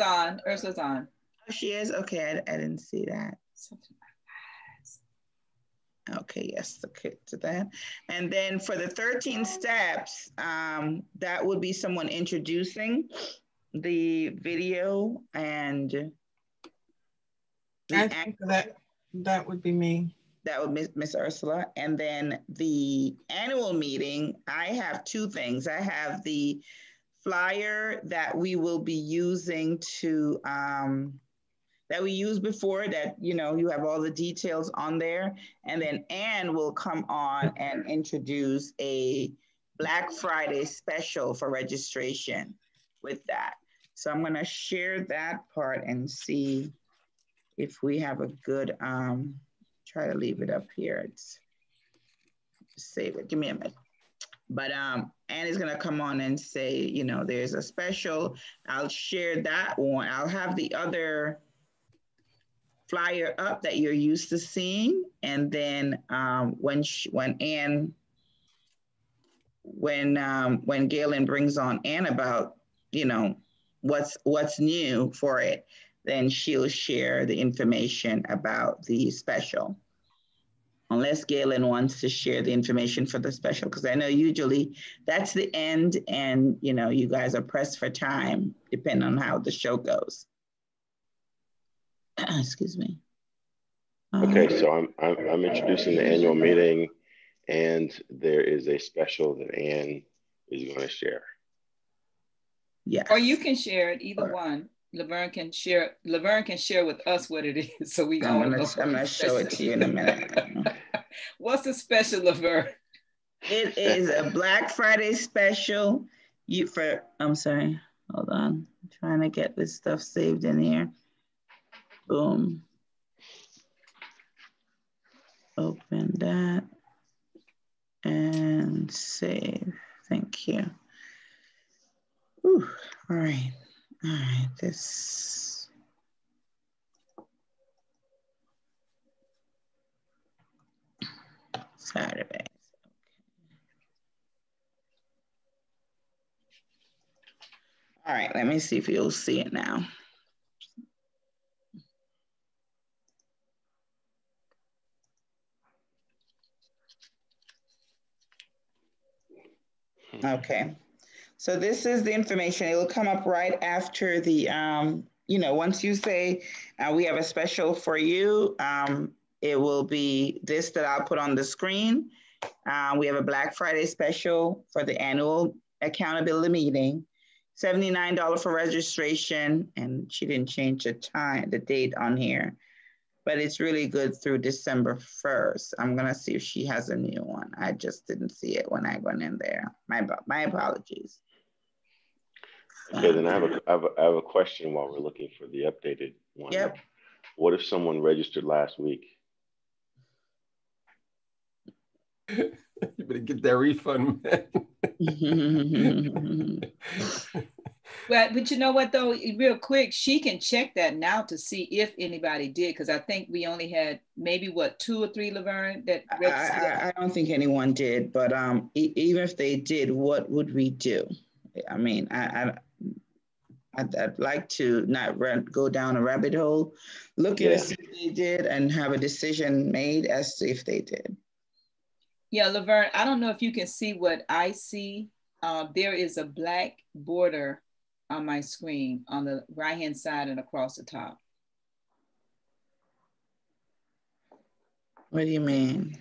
Ursula's on. Ursula's on. Oh, she is? Okay, I, I didn't see that. Okay, yes, okay to that. And then for the 13 steps, um, that would be someone introducing the video and the I think that that would be me. that would Miss, Miss Ursula. And then the annual meeting, I have two things. I have the flyer that we will be using to um, that we used before that you know you have all the details on there. And then Ann will come on and introduce a black friday special for registration with that. So i'm going to share that part and see if we have a good um try to leave it up here. It's save it. Give me a minute. But um Ann is going to come on and say you know there's a special i'll share that one i'll have the other flyer up that you're used to seeing. And then um, when she, when Ann, when um, when Galen brings on Ann about, you know, what's what's new for it, then she'll share the information about the special. Unless Galen wants to share the information for the special, because I know usually that's the end, and you know, you guys are pressed for time, depending on how the show goes. excuse me. Okay, Um, so I'm, I'm, I'm introducing the annual meeting and there is a special that Ann is going to share. Yeah. Or you can share it, either Or- one. Laverne can share, Laverne can share with us what it is, so we I'm all gonna, know. I'm gonna show it to you in a minute. What's the special, Laverne? It is a Black Friday special. You for I'm sorry. Hold on. I'm trying to get this stuff saved in here. Boom. Open that and save. Thank you. Whew. All right. All right. This. All right, let me see if you'll see it now. Okay, so this is the information. It will come up right after the, um, you know, once you say uh, we have a special for you, um, it will be this that I'll put on the screen. Uh, we have a Black Friday special for the annual accountability meeting. $79 for registration, and she didn't change the time, the date on here. But it's really good through December 1st. I'm gonna see if she has a new one. I just didn't see it when I went in there. My, my apologies. Okay, then I have a, I have a, I have a question while we're looking for the updated one. Yep. What if someone registered last week? You better get that refund, man. But, but you know what though, real quick, she can check that now to see if anybody did, because I think we only had maybe what, two or three Laverne that I. I, I don't think anyone did, but um, e- even if they did, what would we do? I mean, I, I, I'd, I'd like to not run, go down a rabbit hole, look at Yeah. it, see if they did, and have a decision made as to if they did. Yeah, Laverne, I don't know if you can see what I see. Uh, there is a black border on my screen on the right-hand side and across the top. What do you mean?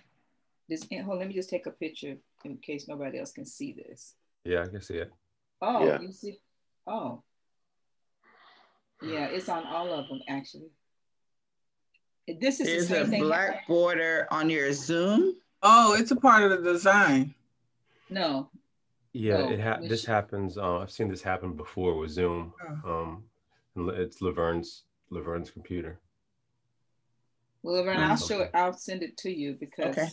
This, and hold, let me just take a picture in case nobody else can see this. Yeah, I can see it. Oh, Yeah. you see? Oh. Yeah, it's on all of them actually. This is There's the a same thing. black border on your Zoom. Oh, it's a part of the design. No, Yeah, Oh, it ha- which- this happens. Uh, I've seen this happen before with Zoom. Oh. Um, it's Laverne's Laverne's computer. well, Laverne, I'll show it. I'll send it to you because. Okay.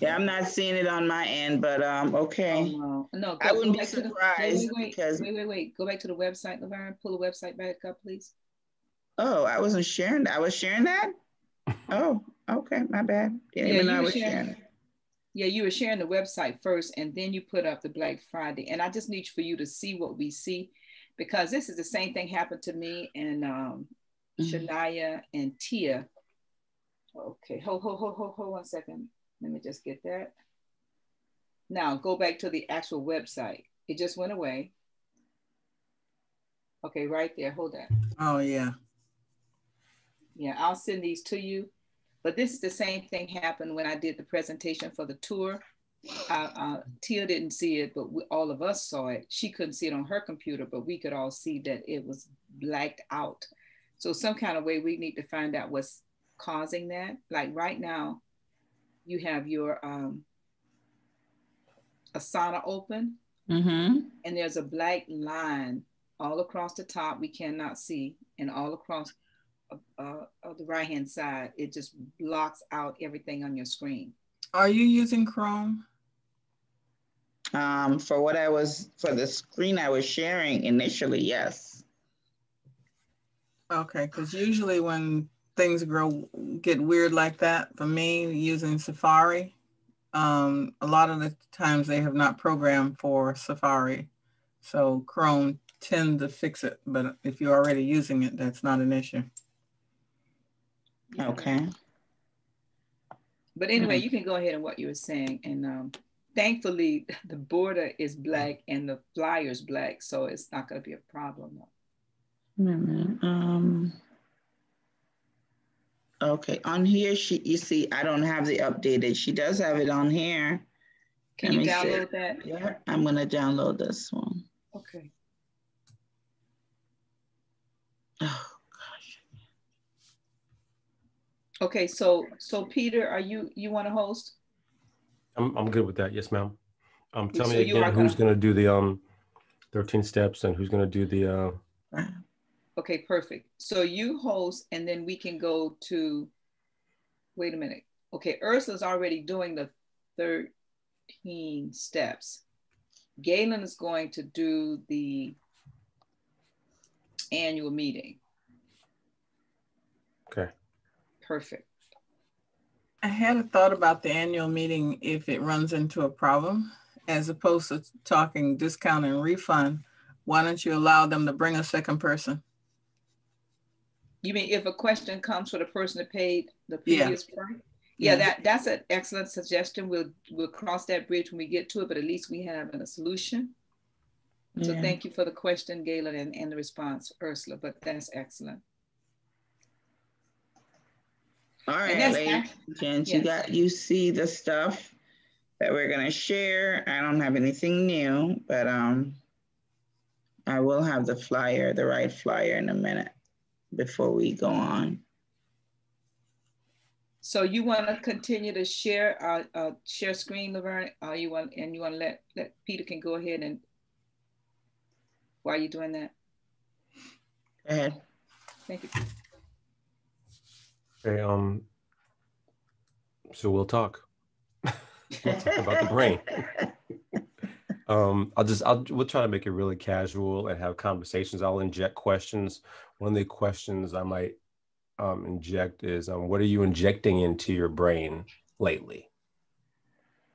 Yeah, I'm not seeing it on my end, but um, Oh, okay. no, no. I wouldn't be back to the- surprised wait, wait, wait, because- Wait, wait, wait. Go back to the website, Laverne. Pull the website back up, please. Oh, I wasn't sharing that. I was sharing that? Oh, okay, my bad. Didn't Yeah, even know you I were was sharing- sharing. it. Yeah, you were sharing the website first, and then you put up the Black Friday. And I just need for you to see what we see. because this is the same thing happened to me and um, Shania and Tia. Okay, hold, hold, hold, hold, hold one second. Let me just get that. Now go back to the actual website. It just went away. Okay, right there. Hold that. Oh, yeah. Yeah, I'll send these to you. But this is the same thing happened when I did the presentation for the tour. Uh, uh, Tia didn't see it, but we, all of us saw it. She couldn't see it on her computer, but we could all see that it was blacked out. So some kind of way we need to find out what's causing that. Like right now, you have your um, Asana open, Mm-hmm. and there's a black line all across the top we cannot see, and all across uh, uh, of the right hand side, it just blocks out everything on your screen. Are you using Chrome? Um, for what I was, for the screen I was sharing initially, yes. Okay, because usually when things grow get weird like that, for me using Safari, um, a lot of the times they have not programmed for Safari, so Chrome tend to fix it. But if you're already using it, that's not an issue. Okay. But anyway, you can go ahead and what you were saying. And um, thankfully, the border is black and the flyer's black, so it's not going to be a problem. Wait a minute, Um. Okay, on here, she, you see, I don't have the updated. She does have it on here. Can Let you me see. download that? Yeah, I'm gonna download this one. Okay. Oh, gosh. Okay. So, so Peter, are you you want to host? I'm, I'm good with that. Yes, ma'am. Um, tell So me you again who's gonna- gonna do the um 13 steps and who's gonna do the uh Okay, perfect. So you host, and then we can go to. Wait a minute. Okay, Ursula's already doing the thirteen steps. Galen is going to do the annual meeting. okay. Perfect. I had a thought about the annual meeting if it runs into a problem, as opposed to talking discount and refund. Why don't you allow them to bring a second person? You mean if a question comes for the person that paid the Yeah. previous price? Yeah, Yeah. that that's an excellent suggestion. We'll we'll cross that bridge when we get to it, but at least we have a solution. So Yeah. thank you for the question, Galen, and, and the response, Ursula. But that's excellent. All right, ladies gents, you got, you see the stuff that we're gonna share. I don't have anything new, but um, I will have the flyer, the right flyer in a minute before we go on. So you want to continue to share uh, uh share screen, Laverne? Uh, you want and you want to let let Peter can go ahead and while you're doing that, Go ahead. thank you. Okay, um so we'll talk. we'll talk about the brain. Um, I'll just, I'll, we'll try to make it really casual and have conversations. I'll inject questions. One of the questions I might um, inject is, um, what are you injecting into your brain lately?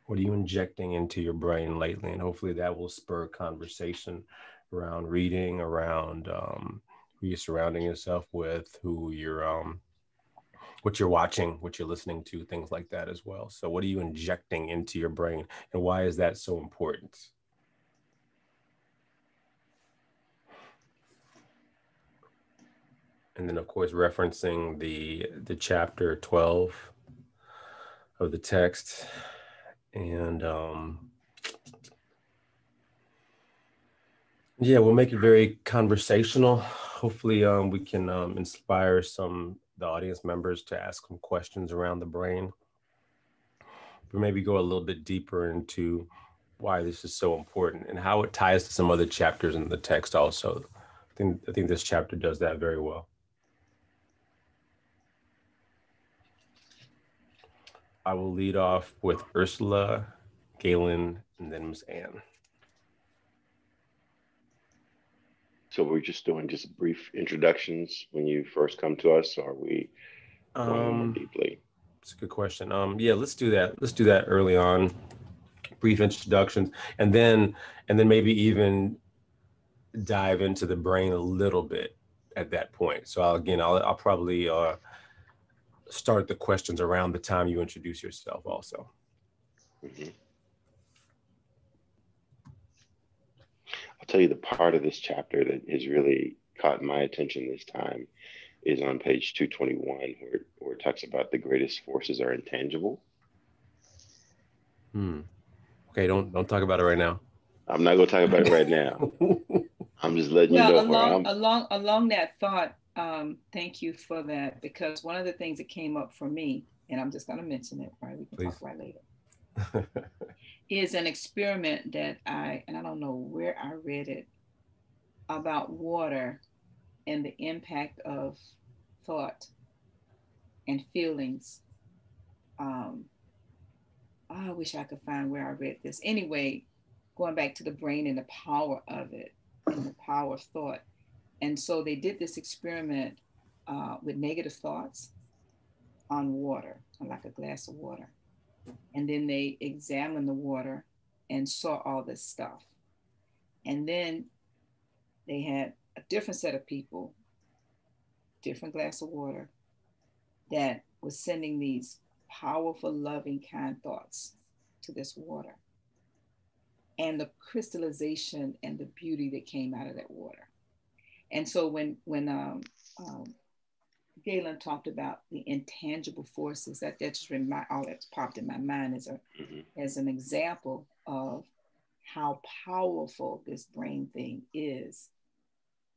What are you injecting into your brain lately? And hopefully that will spur conversation around reading, around um, who you're surrounding yourself with, who you're, um, what you're watching, what you're listening to, things like that as well. So, what are you injecting into your brain, and why is that so important? and then of course referencing the the chapter 12 of the text and um yeah we'll make it very conversational hopefully um we can um inspire some the audience members to ask some questions around the brain. But maybe go a little bit deeper into why this is so important and how it ties to some other chapters in the text also. I think i think this chapter does that very well. I will lead off with Ursula, Galen, and then Miss Ann. So we're just doing just brief introductions when you first come to us, or are we going more Um, deeply? it's a good question. Um, yeah, let's do that. Let's do that early on. Brief introductions, and then and then maybe even dive into the brain a little bit at that point. So I'll, again, I'll, I'll probably uh, start the questions around the time you introduce yourself also. Mhm. I'll tell you the part of this chapter that has really caught my attention this time is on page 221, where, where it talks about the greatest forces are intangible. Hmm. Okay, don't don't talk about it right now. I'm not going to talk about it right now. I'm just letting Well, you know where along, along, along that thought, um, thank you for that, because one of the things that came up for me, and I'm just gonna mention it, right, we can talk about it later, is an experiment that I, and I don't know where I read it, about water and the impact of thought and feelings. Um, oh, I wish I could find where I read this. Anyway, going back to the brain and the power of it and the power of thought. And so they did this experiment uh, with negative thoughts on water, like a glass of water. And then they examined the water and saw all this stuff. And then they had a different set of people, different glass of water, that was sending these powerful, loving, kind thoughts to this water. And the crystallization and the beauty that came out of that water. And so when when um, um, Galen talked about the intangible forces, that that just remind all that's popped in my mind as a Mhm. as an example of how powerful this brain thing is.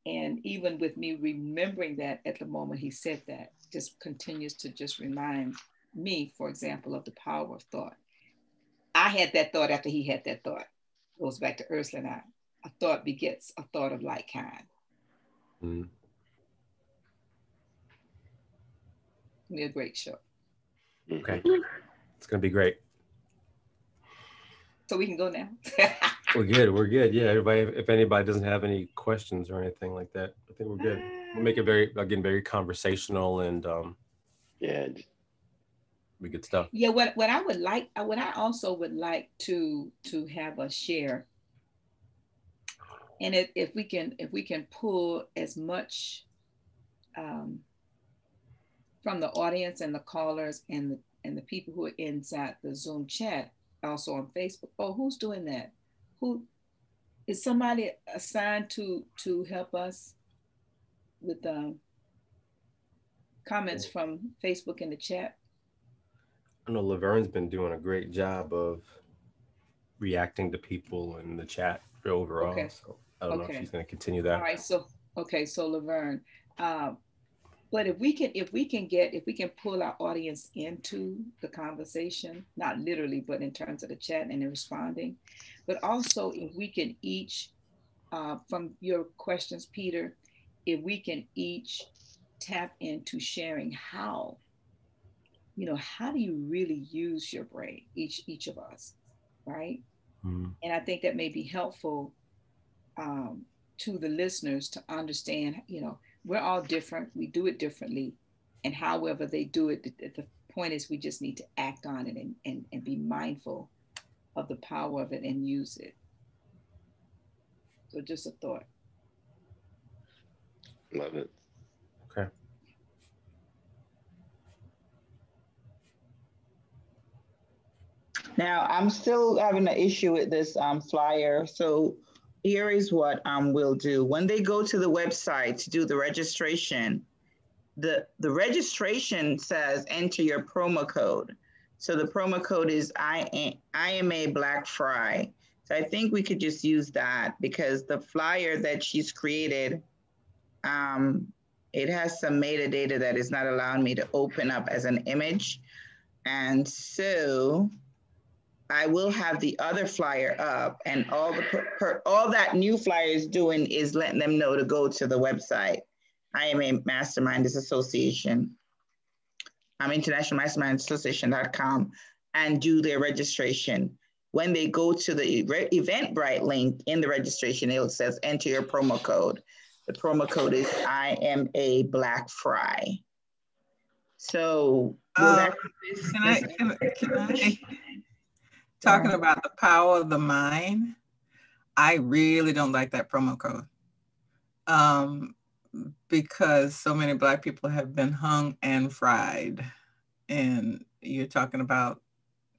And even with me remembering that at the moment he said that, just continues to just remind me, for example, of the power of thought. I had that thought after he had that thought. Goes back to Ursula and I. A thought begets a thought of like kind. Mm. Be a great show. Okay, it's gonna be great. So we can go now. We're good. We're good. Yeah, everybody. If anybody doesn't have any questions or anything like that, I think we're good. We'll make it very again very conversational and um, Yeah, we be good stuff. Yeah, what, what I would like, uh, what I also would like to to have us share, and if, if we can if we can pull as much um, from the audience and the callers and the and the people who are inside the Zoom chat, also on Facebook. Oh, who's doing that? Who is somebody assigned to to help us with um, comments from Facebook in the chat? I know Laverne's been doing a great job of reacting to people in the chat overall. Okay. So I don't know Okay. if she's going to continue that. All right. so, okay, so Laverne, um, but if we can, if we can get, if we can pull our audience into the conversation, not literally, but in terms of the chat and the responding, but also if we can each, uh, from your questions, Peter, if we can each tap into sharing how, you know, how do you really use your brain, each each of us, right? Mm. And I think that may be helpful um, to the listeners to understand, you know, we're all different. We do it differently. And however they do it, the, the point is we just need to act on it and, and, and be mindful of the power of it and use it. So just a thought. love it. Okay. Now, I'm still having an issue with this um, flyer. So here is what um, we'll do. When they go to the website to do the registration, the, the registration says enter your promo code. So the promo code is I, IMA Black Fry. So I think we could just use that because the flyer that she's created, um, it has some metadata that is not allowing me to open up as an image. And so I will have the other flyer up and all the, per, per, all that new flyer is doing is letting them know to go to the website. I am a Mastermind Association. I'm International Mastermind Association.com and do their registration. When they go to the Eventbrite link in the registration, it says enter your promo code. The promo code is I am a Black Fry. So, uh, can I, can, can I, talking about the power of the mind, I really don't like that promo code. um, because so many Black people have been hung and fried. And you're talking about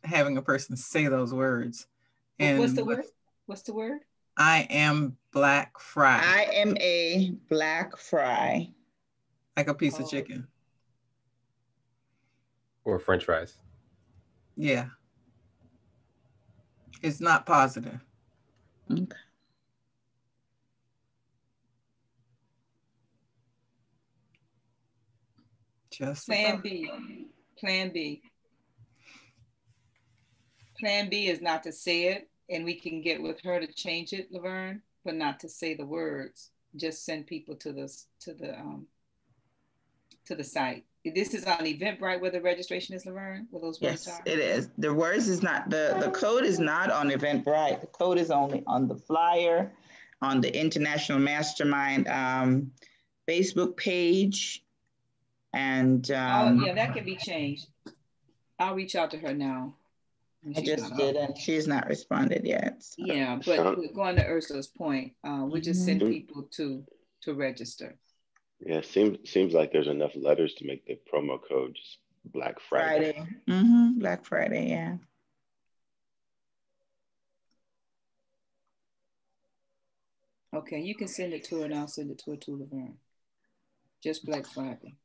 having a person say those words. And what's the word? What's the word? I am black fry. I am a black fry. Like a piece oh. of chicken. Or French fries. Yeah. It's not positive. Okay. Just Plan B. Plan B. Plan B is not to say it, and we can get with her to change it, Laverne, but not to say the words. Just send people to the to the um to the site. This is on Eventbrite where the registration is, Laverne. Where those words yes, are. it is. The words is not the the code is not on Eventbrite. The code is only on the flyer, on the International Mastermind um, Facebook page, and um, oh yeah, that can be changed. I'll reach out to her now. I just did, and she's not responded yet. So. Yeah, but going to Ursula's point, uh, we just send mm-hmm. people to to register. Yeah, seems seems like there's enough letters to make the promo code just Black Friday. Friday. Mm-hmm. Black Friday, yeah. Okay, you can send it to her and I'll send it to her to Laverne. Just Black Friday.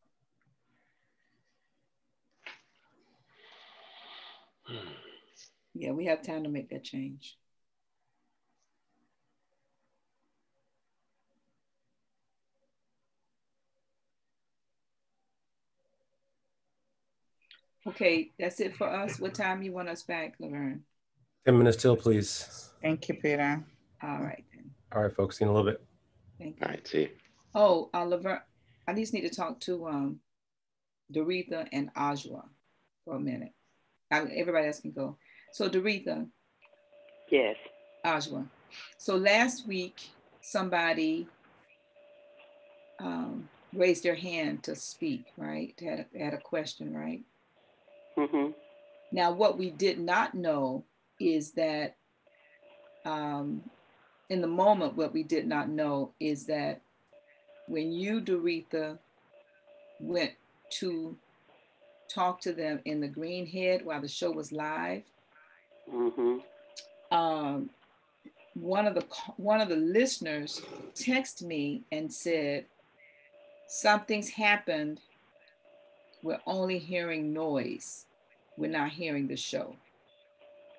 Yeah, we have time to make that change. Okay, that's it for us. What time you want us back, Laverne? 10 minutes till, please. Thank you, Peter. All right, then. All right, folks, see you in a little bit. Thank you. All right, see. Oh, uh, Laverne, I just need to talk to um, Doretha and Ajwa for a minute. I, everybody else can go. So Doretha. Yes. Ajwa. So last week, somebody um, raised their hand to speak, right? Had a, had a question, right? Mm-hmm. Now, what we did not know is that um, in the moment, what we did not know is that when you, Doretha, went to talk to them in the green head while the show was live, mm-hmm. um, one of the one of the listeners texted me and said something's happened we're only hearing noise. We're not hearing the show.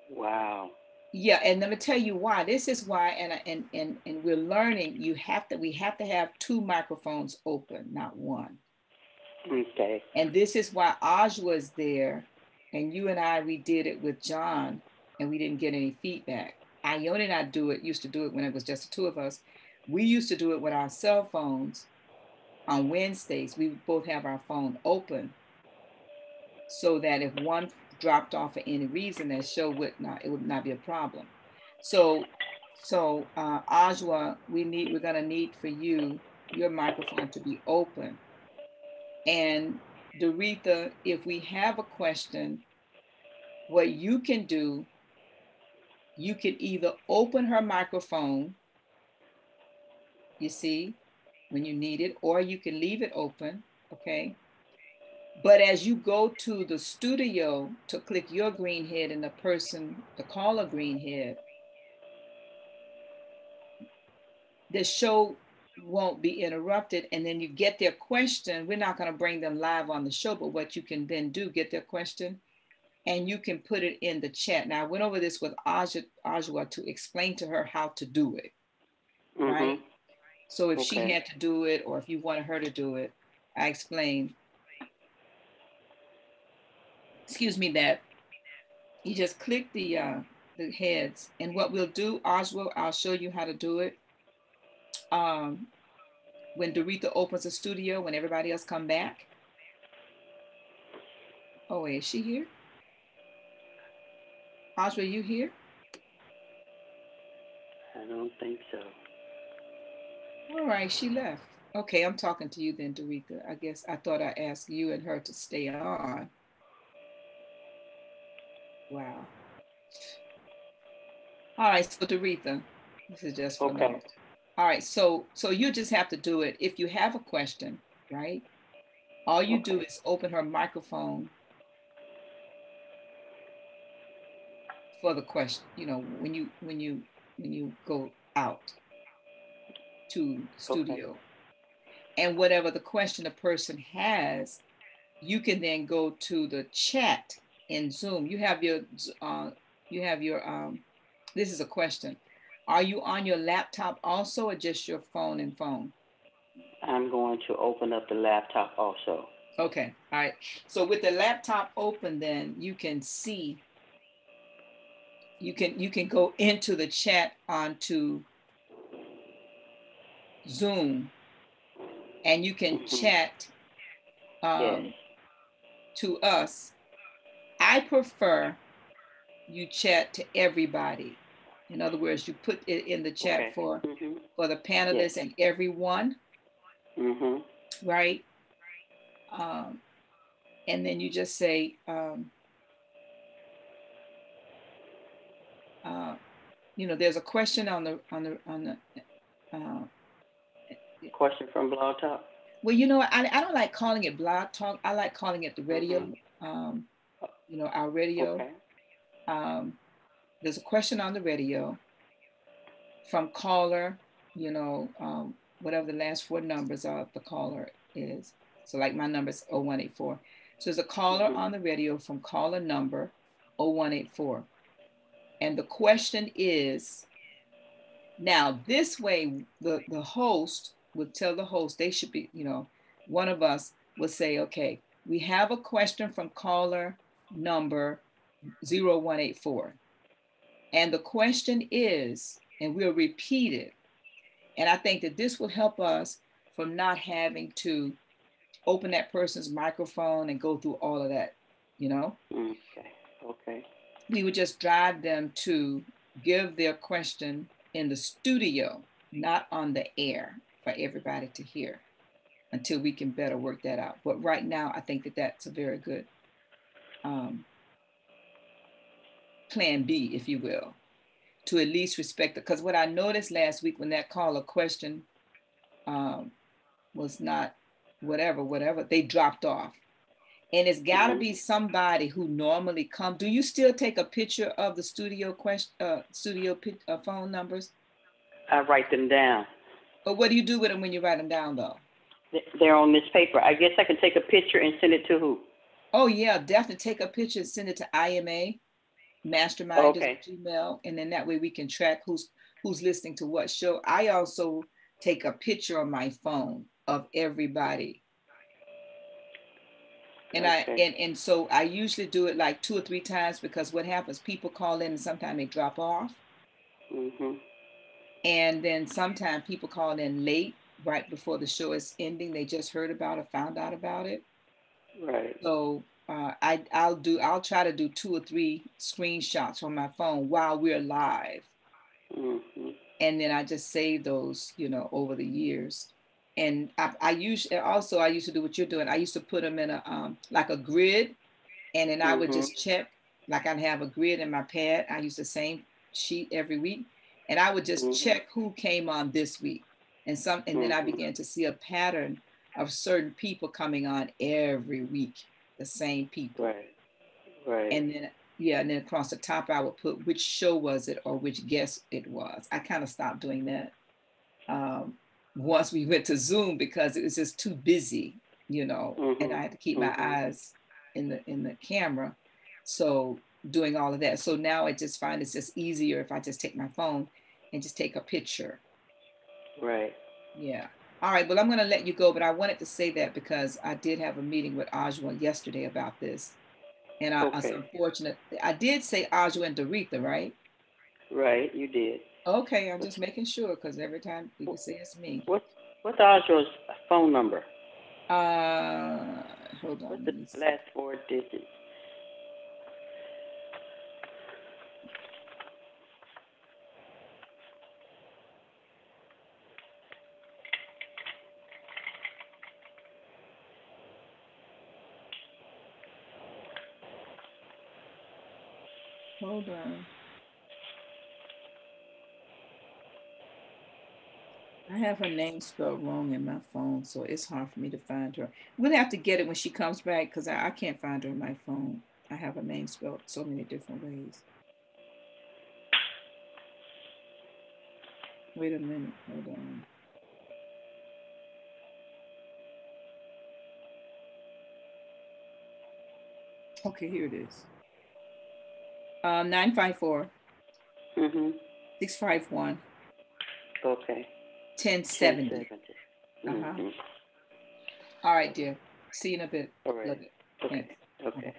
Wow. Yeah, and let me tell you why. This is why, and and and and we're learning. You have to. We have to have two microphones open, not one. Okay. And this is why Aj was there, and you and I we did it with John, and we didn't get any feedback. Ione and I do it. Used to do it when it was just the two of us. We used to do it with our cell phones, on Wednesdays, we both have our phone open so that if one dropped off for any reason, that show would not, it would not be a problem. So, so uh, Ajwa, we need, we're gonna need for you, your microphone to be open. And Doretha, if we have a question, what you can do, you can either open her microphone, you see, when you need it, or you can leave it open, okay? But as you go to the studio to click your green head and the person, the caller green head, the show won't be interrupted. And then you get their question. We're not going to bring them live on the show, but what you can then do, get their question and you can put it in the chat. Now, I went over this with Ajwa to explain to her how to do it, mm-hmm. right? So if okay. she had to do it, or if you wanted her to do it, I explained, excuse me, that you just click the uh, the heads. And what we'll do, Oswald, I'll show you how to do it. Um, when Doretha opens the studio, when everybody else come back. Oh, wait, is she here? Oswald, you here? I don't think so. All right, she left. Okay, I'm talking to you then, Doretha. I guess I thought I asked you and her to stay on. Wow. All right, so Doretha, this is just for okay. All right, so so you just have to do it. If you have a question, right? All you do is open her microphone for the question, you know, when you when you when you go out to the studio. And whatever the question a person has, you can then go to the chat in Zoom. You have your uh you have your um this is a question. Are you on your laptop also or just your phone and phone? I'm going to open up the laptop also. Okay, all right. So with the laptop open, then you can see. You can you can go into the chat onto Zoom, and you can Mhm. chat um, to us. I prefer you chat to everybody. In other words, you put it in the chat Okay. for Mhm. for the panelists and everyone. Mhm. right? Um, and then you just say, um, uh, you know, there's a question on the on the on the. Uh, Question from Blog Talk. well, you know, I I don't like calling it blog talk. I like calling it the radio. Mhm. Um, you know, our radio. Okay. Um, there's a question on the radio from caller. You know, um, whatever the last four numbers of the caller is. So like my number is 0184. So there's a caller Mhm. on the radio from caller number 0184. And the question is, now this way the, the host would tell the host they should be, you know, one of us would say, okay, we have a question from caller number 0184. And the question is, and we'll repeat it. And I think that this will help us from not having to open that person's microphone and go through all of that, you know? Okay. Okay. We would just drive them to give their question in the studio, not on the air for everybody to hear until we can better work that out. But right now, I think that that's a very good um, plan B, if you will, to at least respect it. Because what I noticed last week when that caller question um, was not whatever, whatever, they dropped off. And it's got to Mhm. be somebody who normally come. Do you still take a picture of the studio question, uh, studio uh, phone numbers? I write them down. But what do you do with them when you write them down, though? They're on this paper. I guess I can take a picture and send it to who? Oh yeah, definitely take a picture and send it to IMA mastermind Okay. Gmail, and then that way we can track who's who's listening to what show. I also take a picture on my phone of everybody. And I and, and so I usually do it like two or three times because what happens, people call in and sometimes they drop off. Mm-hmm. And then sometimes people call in late, right before the show is ending. They just heard about it, found out about it. Right. So uh, I I'll do I'll try to do two or three screenshots on my phone while we're live, Mm-hmm. and then I just save those, you know, over the years. And I, I usually also I used to do what you're doing. I used to put them in a um, like a grid, and then I would just check. Like I'd have a grid in my pad. I use the same sheet every week, and I would just Mhm. check who came on this week, and some, and then I Mhm. began to see a pattern of certain people coming on every week, the same people. Right. Right. And then, yeah, and then across the top, I would put which show was it or which guest it was. I kind of stopped doing that um, once we went to Zoom because it was just too busy, you know, and I had to keep my Mhm. eyes in the in the camera. So doing all of that. So now I just find it's just easier if I just take my phone and just take a picture. right. Yeah. All right. Well, I'm going to let you go, but I wanted to say that because I did have a meeting with Ajwa yesterday about this. And I, Okay. unfortunate. I did say Ajwa and Doretha, right? Right. You did. Okay. I'm just making sure because every time people say it's me. What, what's Audrey's phone number? Uh, hold on. What's the last four digits? I have her name spelled wrong in my phone, so it's hard for me to find her. We'll have to get it when she comes back because I, I can't find her in my phone. I have her name spelled so many different ways. Wait a minute, hold on. Okay, here it is. Um, nine five four, Mm-hmm. six five one, Okay. ten seventy. 1070. Uh-huh. Mhm. All right, dear. See you in a bit. All right. It. Okay. Okay.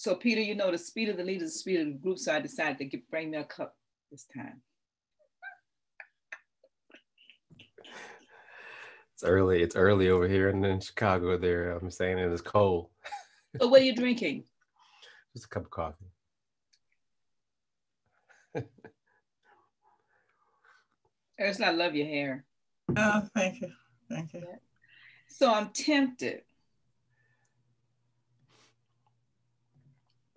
So Peter, you know, the speed of the leader is the speed of the group. So I decided to get, bring me a cup this time. It's early. It's early over here in, in Chicago. There, I'm saying it is cold. So what are you drinking? Just a cup of coffee. Ursula, I love your hair. Oh, thank you. Thank you. So I'm tempted.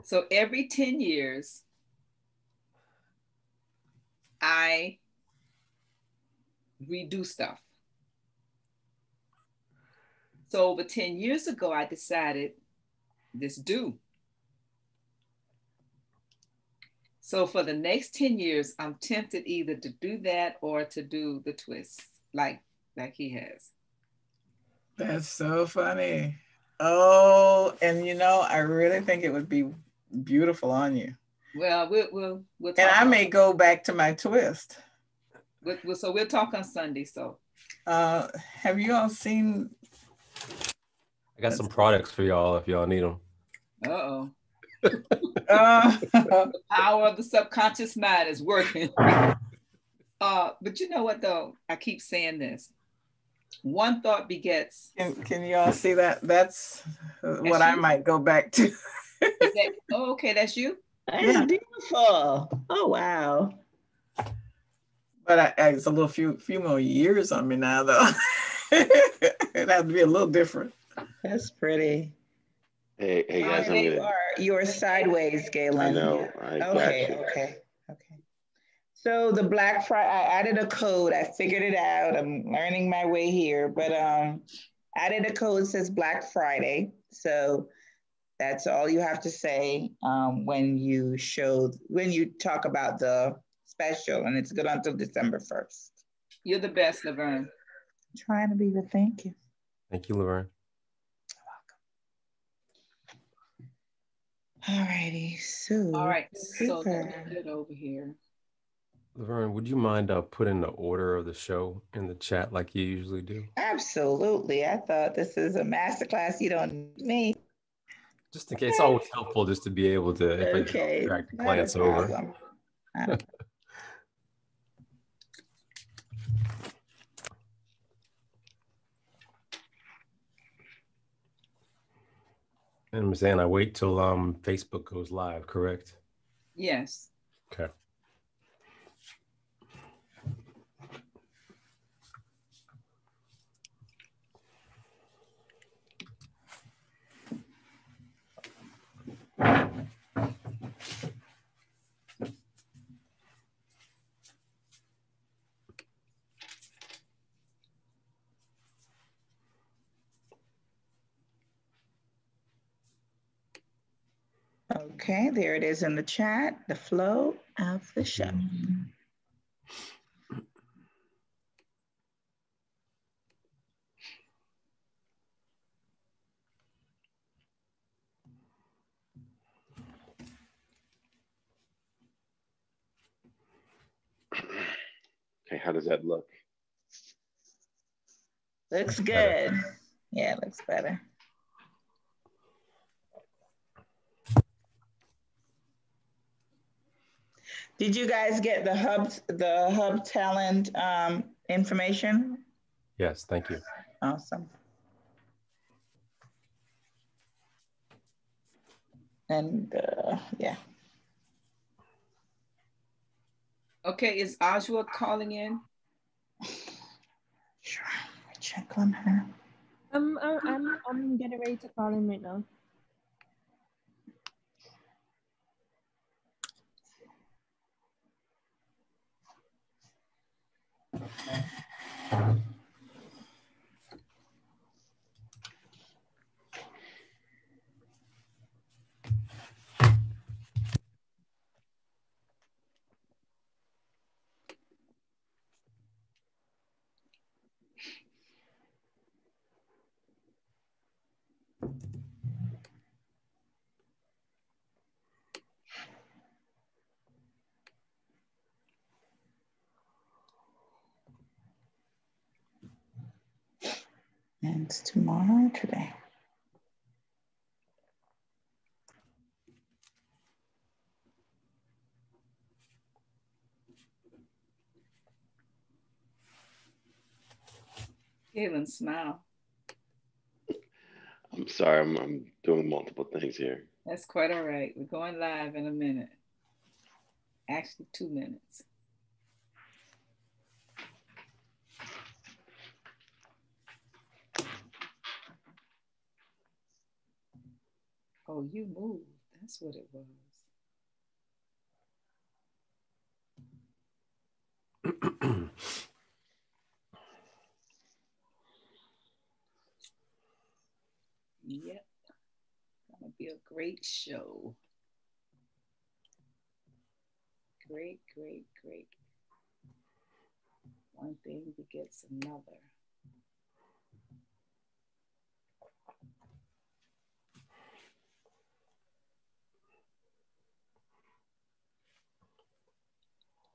So every 10 years, I redo stuff. So over 10 years ago, I decided this do. So for the next 10 years, I'm tempted either to do that or to do the twist like like he has. That's so funny. Oh, and you know, I really think it would be beautiful on you. Well, we'll we'll, we'll and I may go back to my twist. We'll, we'll, so we'll talk on Sunday. So, uh, have you all seen? I got some products for y'all if y'all need them. Uh-oh. uh The power of the subconscious mind is working. uh, but you know what though? I keep saying this. One thought begets. Can, can you all see that? That's, That's what? I might go back to. that, oh, okay, that's you. That's yeah. beautiful. Oh wow. But I, I, it's a little few few more years on me now, though. it has to be a little different. That's pretty. Hey, hey guys, oh, you are you're sideways, Galen. I know. I okay, okay, okay. So the Black Friday, I added a code. I figured it out. I'm learning my way here, but um, added a code says Black Friday. So that's all you have to say um, when you show when you talk about the special, and it's good until December first. You're the best, Laverne. Trying to be the thank you. Thank you, Laverne. All righty, so. All right, super. so good over here. Laverne, would you mind uh, putting the order of the show in the chat like you usually do? Absolutely. I thought this is a masterclass. You don't need me. Just in case, it's always helpful just to be able to if okay. I glance over. And Ms. Ann, I wait till um, Facebook goes live, correct? Yes. Okay. Okay, there it is in the chat, the flow of the show. Okay, how does that look? Looks good. Yeah, it looks better. Did you guys get the hub the hub talent um, information? Yes, thank you. Awesome. And uh, yeah. Okay, is Ajwa calling in? Sure, check on her. Um, I'm I'm getting ready to call in right now. Gracias. tomorrow today. Caitlin, smile. I'm sorry, I'm, I'm doing multiple things here. That's quite all right. We're going live in a minute. Actually, two minutes. Oh, you moved. That's what it was. yep. Gonna be a great show. Great, great, great. One thing begets another.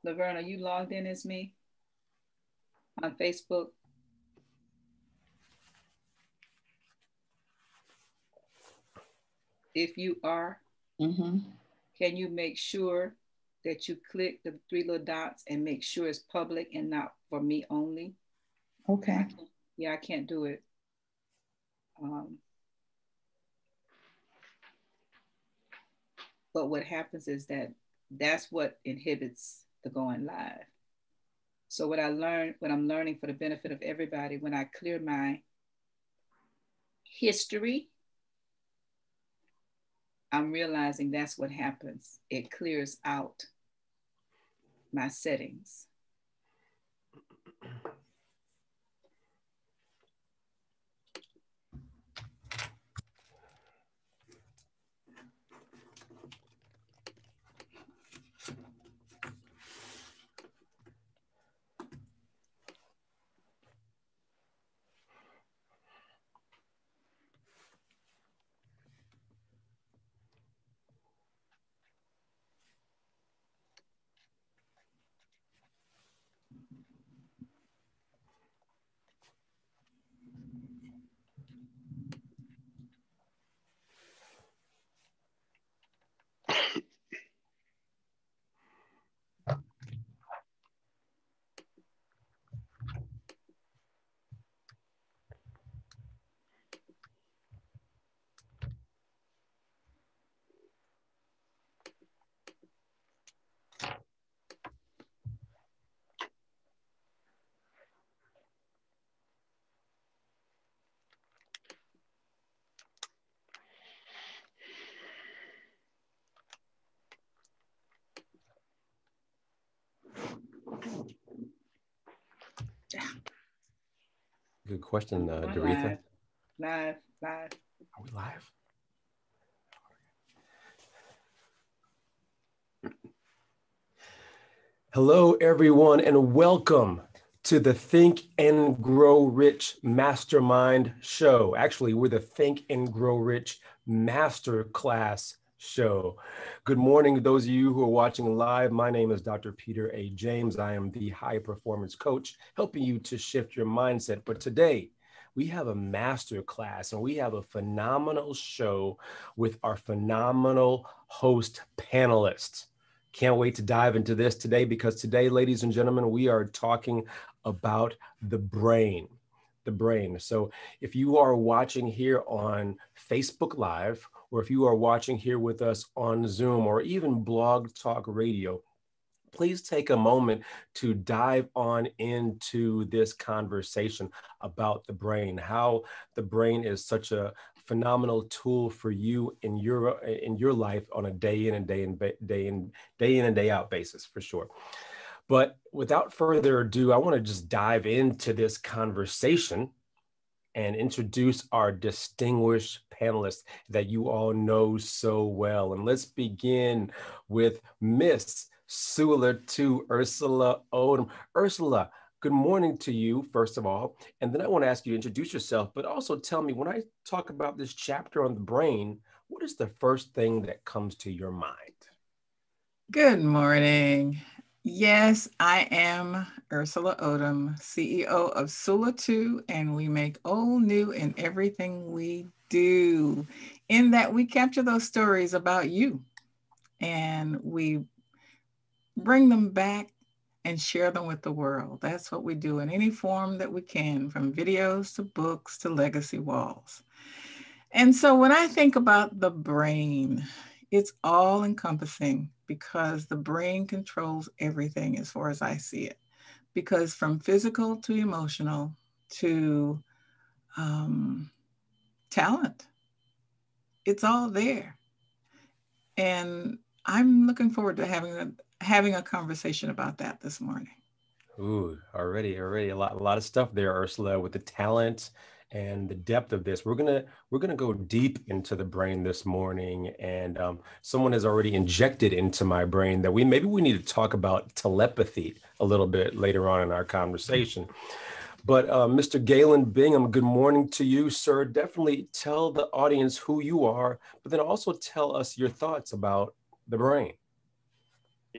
Laverne, are you logged in as me on Facebook? If you are, Mhm. can you make sure that you click the three little dots and make sure it's public and not for me only? Okay. Yeah, I can't do it. Um, but what happens is that that's what inhibits the going live. So what I learned, what I'm learning for the benefit of everybody, when I clear my history, I'm realizing that's what happens. It clears out my settings. Good question, uh, Live, Doretha. live, live. Are we live? Hello, everyone, and welcome to the Think and Grow Rich Mastermind Show. Actually, we're the Think and Grow Rich Masterclass Show. Good morning those of you who are watching live. My name is Dr. Peter A. James. I am the high performance coach helping you to shift your mindset. But today, we have a master class and we have a phenomenal show with our phenomenal host panelists. Can't wait to dive into this today because today, ladies and gentlemen, we are talking about the brain. The brain. So, if you are watching here on Facebook Live, or if you are watching here with us on Zoom, or even Blog Talk Radio, please take a moment to dive on into this conversation about the brain, how the brain is such a phenomenal tool for you in your in your life on a day in and day in day in day in and day out basis for sure. But without further ado, I want to just dive into this conversation and introduce our distinguished panelists that you all know so well. And let's begin with Miss Sula to Ursula Odom. Ursula, good morning to you, first of all. And then I want to ask you to introduce yourself, but also tell me when I talk about this chapter on the brain, what is the first thing that comes to your mind? Good morning. Yes, I am Ursula Odom, CEO of Sula 2, and we make old new in everything we do. In that we capture those stories about you and we bring them back and share them with the world. That's what we do in any form that we can, from videos to books to legacy walls. And so when I think about the brain, it's all encompassing because the brain controls everything as far as I see it. Because from physical to emotional to um, talent, it's all there. And I'm looking forward to having a, having a conversation about that this morning. Ooh, already, already a lot, a lot of stuff there, Ursula, with the talent and the depth of this. We're gonna we're gonna go deep into the brain this morning, and um, someone has already injected into my brain that we maybe we need to talk about telepathy a little bit later on in our conversation. But uh, Mr. Galen Bingham, good morning to you, sir. Definitely tell the audience who you are, but then also tell us your thoughts about the brain.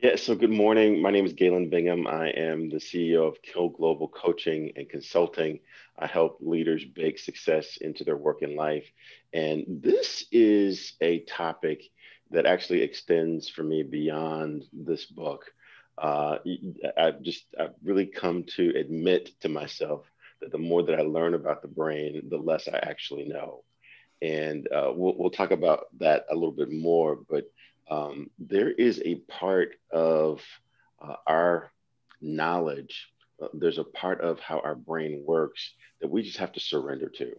Yeah, so good morning. My name is Galen Bingham. I am the CEO of Kill Global Coaching and Consulting. I help leaders bake success into their work and life. And this is a topic that actually extends for me beyond this book. Uh, I've just, I've really come to admit to myself that the more that I learn about the brain, the less I actually know. And uh, we'll, we'll talk about that a little bit more. But um, there is a part of uh, our knowledge, uh, there's a part of how our brain works that we just have to surrender to.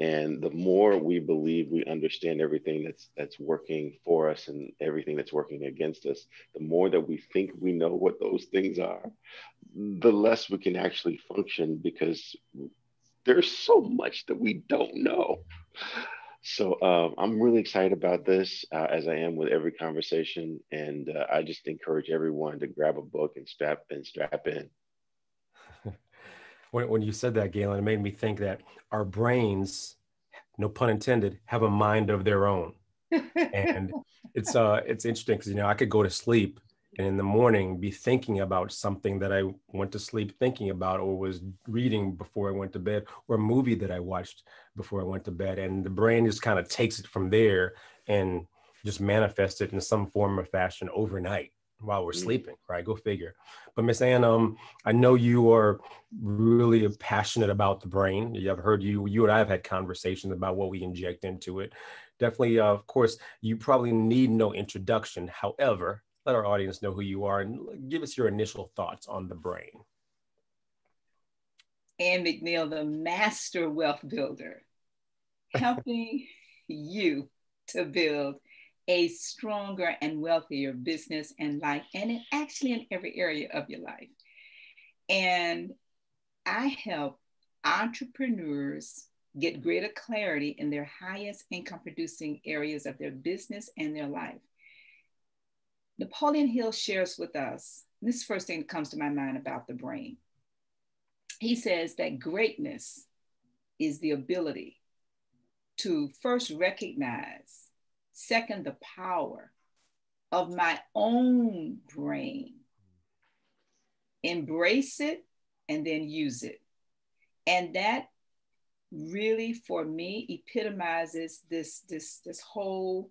And the more we believe we understand everything that's that's working for us and everything that's working against us, the more that we think we know what those things are, the less we can actually function because there's so much that we don't know. So uh, I'm really excited about this, uh, as I am with every conversation, and uh, I just encourage everyone to grab a book and strap and strap in. When, when you said that, Galen, it made me think that our brains, no pun intended, have a mind of their own, and it's uh it's interesting because you know I could go to sleep and in the morning be thinking about something that I went to sleep thinking about or was reading before I went to bed or a movie that I watched before I went to bed. And the brain just kind of takes it from there and just manifests it in some form or fashion overnight while we're mm. sleeping, right? Go figure. But Miss Ann, um, I know you are really passionate about the brain. I've heard you, you and I have had conversations about what we inject into it. Definitely, uh, of course, you probably need no introduction. However, let our audience know who you are and give us your initial thoughts on the brain. Ann McNeill, the master wealth builder, helping you to build a stronger and wealthier business and life, and in, actually in every area of your life. And I help entrepreneurs get greater clarity in their highest income producing areas of their business and their life. Napoleon Hill shares with us, this first thing that comes to my mind about the brain. He says that greatness is the ability to first recognize, second, the power of my own brain, embrace it, and then use it. And that really, for me, epitomizes this, this, this whole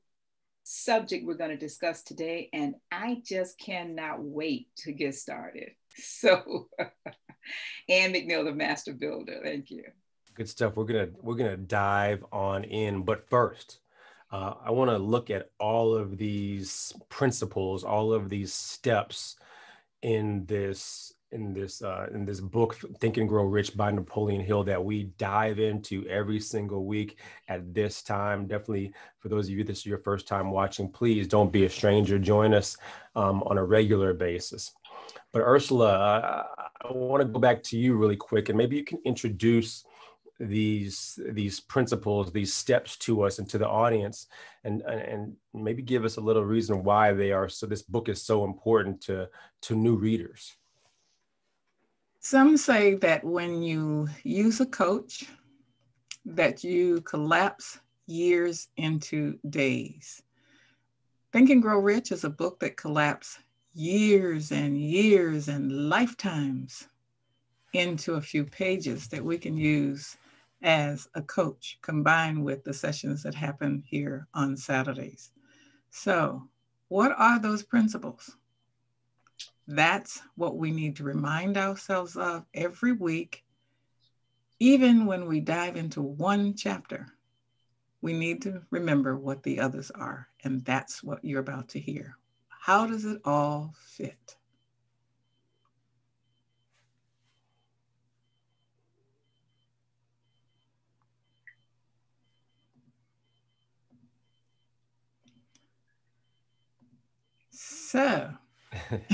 subject we're going to discuss today, and I just cannot wait to get started. So, Ann McNeill, the master builder, thank you. Good stuff. We're gonna we're gonna dive on in, but first, uh, I want to look at all of these principles, all of these steps in this in this uh, in this book think and grow rich by napoleon hill that we dive into every single week at this time. Definitely for those of you this is your first time watching please don't be a stranger. Join us um, on a regular basis. But ursula uh, i want to go back to you really quick and maybe you can introduce these these principles these steps to us and to the audience and and maybe give us a little reason why they are so this book is so important to to new readers some say that when you use a coach, that you collapse years into days. Think and Grow Rich is a book that collapses years and years and lifetimes into a few pages that we can use as a coach combined with the sessions that happen here on Saturdays. So, what are those principles? That's what we need to remind ourselves of every week, even when we dive into one chapter. We need to remember what the others are, and that's what you're about to hear. How does it all fit? So,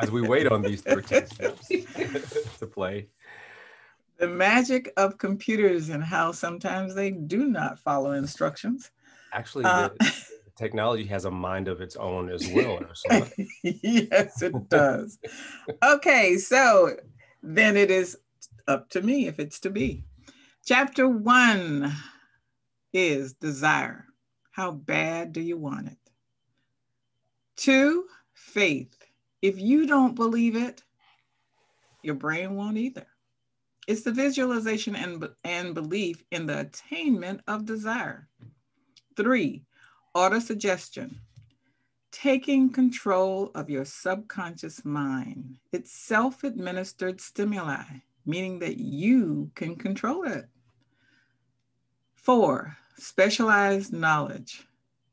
as we wait on these 13 steps to play, the magic of computers and how sometimes they do not follow instructions. Actually, uh, technology has a mind of its own as well. yes, it does. okay, so then it is up to me if it's to be. Chapter one is desire. How bad do you want it? Two, faith. If you don't believe it, your brain won't either. It's the visualization and, and belief in the attainment of desire. Three, auto suggestion. Taking control of your subconscious mind. It's self administered stimuli, meaning that you can control it. Four, specialized knowledge.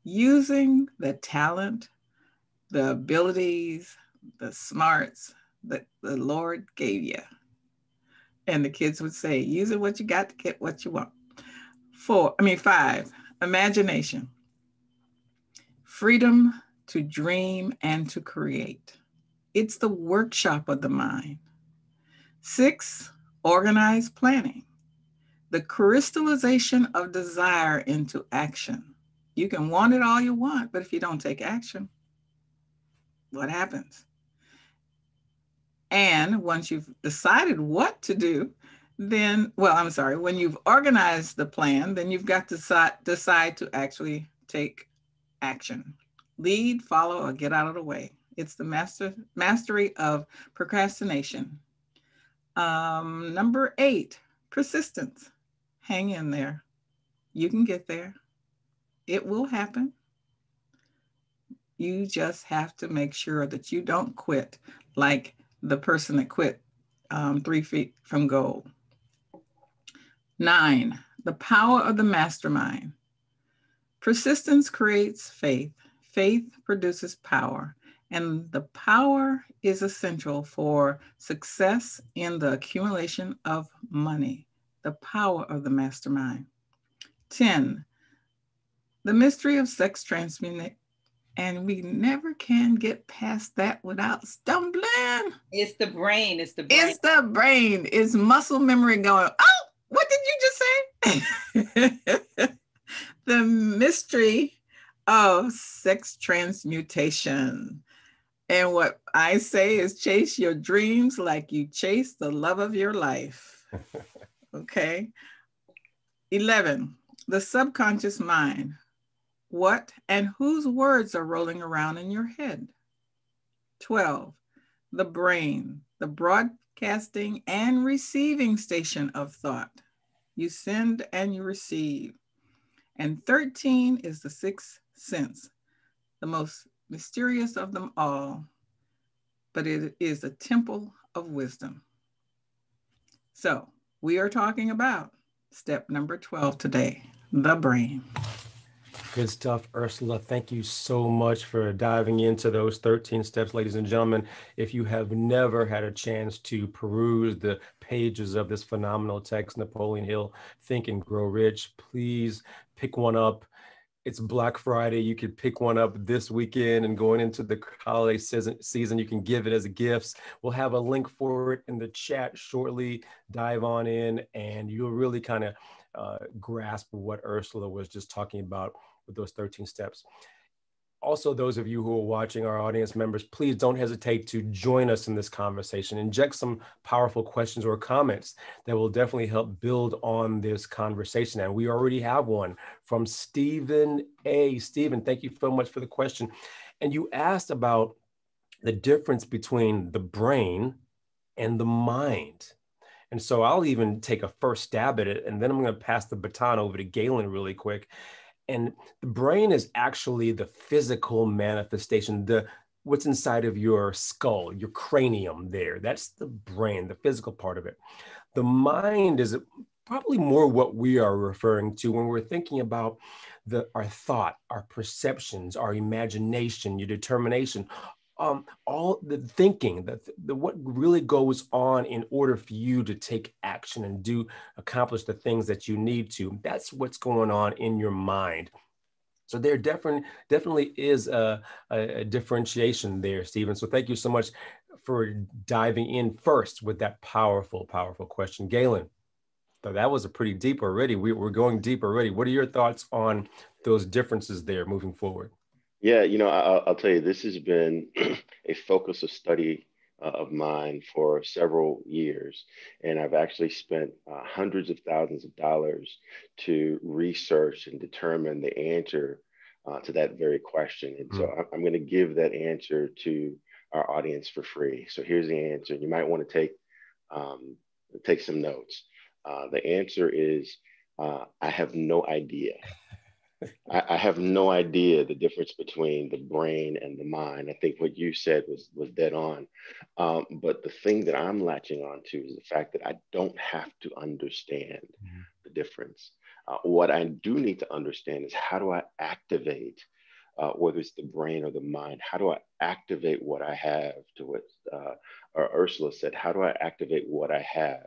Using the talent, the abilities, the smarts that the Lord gave you. And the kids would say, use it what you got to get what you want. Four, I mean, five, imagination, freedom to dream and to create. It's the workshop of the mind. Six, organized planning, the crystallization of desire into action. You can want it all you want, but if you don't take action, what happens? And once you've decided what to do, then, well, I'm sorry, when you've organized the plan, then you've got to decide to actually take action. Lead, follow, or get out of the way. It's the master mastery of procrastination. Um, number eight, persistence. Hang in there. You can get there. It will happen. You just have to make sure that you don't quit like the person that quit um, three feet from goal. Nine, the power of the mastermind. Persistence creates faith. Faith produces power. And the power is essential for success in the accumulation of money, the power of the mastermind. 10. The mystery of sex transmutation and we never can get past that without stumbling. It's the brain. It's the brain. It's the brain. It's muscle memory going, oh, what did you just say? the mystery of sex transmutation. And what I say is chase your dreams like you chase the love of your life. okay. 11, the subconscious mind what and whose words are rolling around in your head. 12. The brain, the broadcasting and receiving station of thought. You send and you receive. And 13 is the sixth sense, the most mysterious of them all, but it is a temple of wisdom. So we are talking about step number 12 today, the brain. Good stuff, Ursula. Thank you so much for diving into those 13 steps, ladies and gentlemen. If you have never had a chance to peruse the pages of this phenomenal text, Napoleon Hill, Think and Grow Rich, please pick one up. It's Black Friday. You could pick one up this weekend and going into the holiday season, season, you can give it as gifts. We'll have a link for it in the chat shortly. Dive on in and you'll really kind of uh, grasp what Ursula was just talking about with those 13 steps. Also, those of you who are watching, our audience members, please don't hesitate to join us in this conversation. Inject some powerful questions or comments that will definitely help build on this conversation. And we already have one from Stephen A. Stephen, thank you so much for the question. And you asked about the difference between the brain and the mind. And so I'll even take a first stab at it, and then I'm going to pass the baton over to Galen really quick and the brain is actually the physical manifestation the what's inside of your skull, your cranium there. That's the brain, the physical part of it. The mind is probably more what we are referring to when we're thinking about the our thought, our perceptions, our imagination, your determination, um, all the thinking, that the, what really goes on in order for you to take action and do accomplish the things that you need to. That's what's going on in your mind. So there definitely definitely is a, a, a differentiation there, Stephen. So thank you so much for diving in first with that powerful, powerful question, Galen. So that was a pretty deep already. We, we're going deep already. What are your thoughts on those differences there moving forward? Yeah, you know, I'll, I'll tell you, this has been a focus of study uh, of mine for several years. And I've actually spent uh, hundreds of thousands of dollars to research and determine the answer uh, to that very question. And mm-hmm. so hmm. I'm going to give that answer to our audience for free. So here's the answer. You might want to take um, take some notes. Uh, the answer is uh, I have no idea. I, I, have no idea the difference between the brain and the mind. I think what you said was was dead on. Um, but the thing that I'm latching on to is the fact that I don't have to understand mm-hmm. the difference. Uh, what I do need to understand is how do I activate, uh, whether it's the brain or the mind, how do I activate what I have to what uh, Ursula said, how do I activate what I have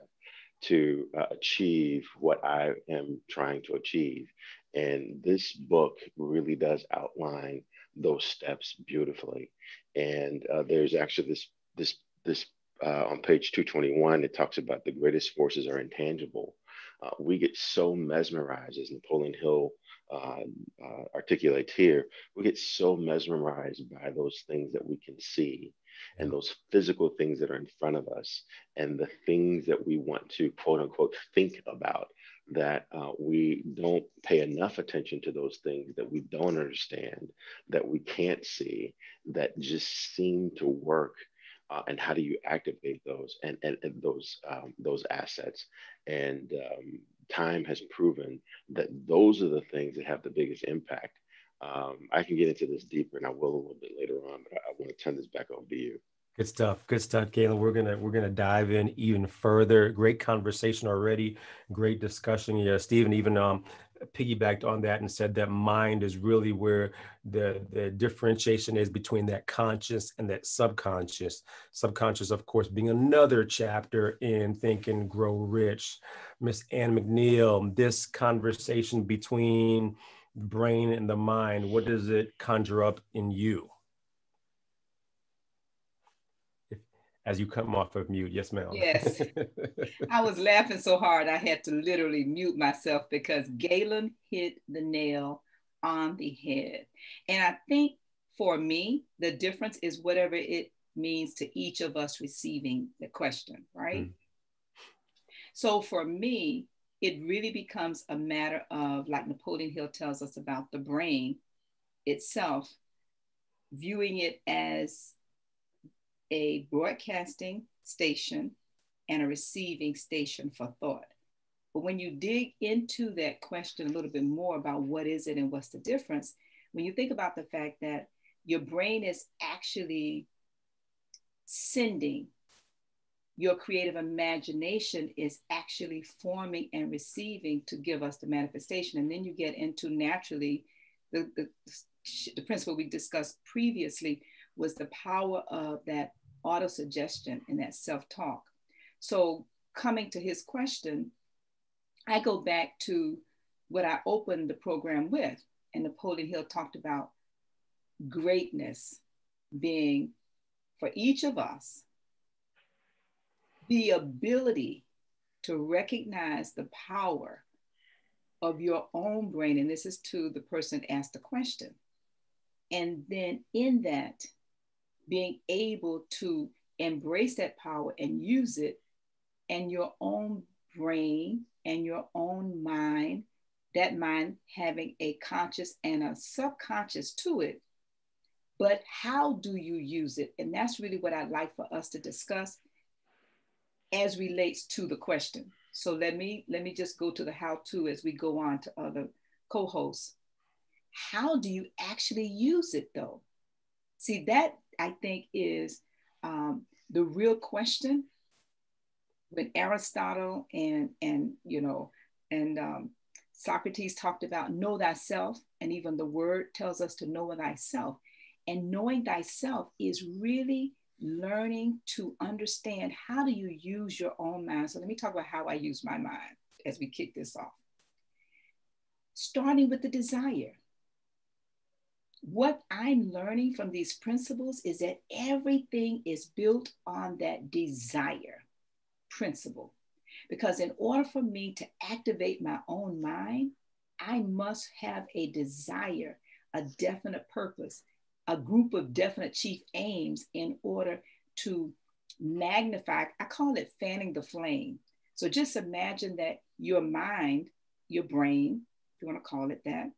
to uh, achieve what I am trying to achieve? And this book really does outline those steps beautifully. And uh, there's actually this, this, this uh, on page 221, it talks about the greatest forces are intangible. Uh, we get so mesmerized, as Napoleon Hill uh, uh, articulates here, we get so mesmerized by those things that we can see and those physical things that are in front of us and the things that we want to quote unquote think about that uh, we don't pay enough attention to those things that we don't understand, that we can't see, that just seem to work. Uh, and how do you activate those and, and, and those um, those assets? And um, time has proven that those are the things that have the biggest impact. Um, I can get into this deeper, and I will a little bit later on. But I, I want to turn this back over to you. Good stuff. Good stuff, Galen. We're gonna we're gonna dive in even further. Great conversation already. Great discussion. Yeah, Stephen even um, piggybacked on that and said that mind is really where the the differentiation is between that conscious and that subconscious. Subconscious, of course, being another chapter in Think and Grow Rich. Miss Ann McNeill, this conversation between brain and the mind, what does it conjure up in you? As you come off of mute. Yes, ma'am. Yes. I was laughing so hard I had to literally mute myself because Galen hit the nail on the head. And I think for me, the difference is whatever it means to each of us receiving the question, right? Mm. So for me, it really becomes a matter of, like Napoleon Hill tells us about the brain itself, viewing it as a broadcasting station and a receiving station for thought. But when you dig into that question a little bit more about what is it and what's the difference, when you think about the fact that your brain is actually sending, your creative imagination is actually forming and receiving to give us the manifestation. And then you get into naturally the, the, the principle we discussed previously was the power of that auto suggestion and that self talk. So, coming to his question, I go back to what I opened the program with, and Napoleon Hill talked about greatness being for each of us the ability to recognize the power of your own brain. And this is to the person asked the question. And then in that, being able to embrace that power and use it and your own brain and your own mind, that mind having a conscious and a subconscious to it. But how do you use it? And that's really what I'd like for us to discuss as relates to the question. So let me let me just go to the how to as we go on to other co-hosts. How do you actually use it though? See that I think is um, the real question when Aristotle and and you know and um, Socrates talked about know thyself, and even the word tells us to know thyself. And knowing thyself is really learning to understand how do you use your own mind. So let me talk about how I use my mind as we kick this off. Starting with the desire. What I'm learning from these principles is that everything is built on that desire principle. Because in order for me to activate my own mind, I must have a desire, a definite purpose, a group of definite chief aims in order to magnify. I call it fanning the flame. So just imagine that your mind, your brain, if you want to call it that,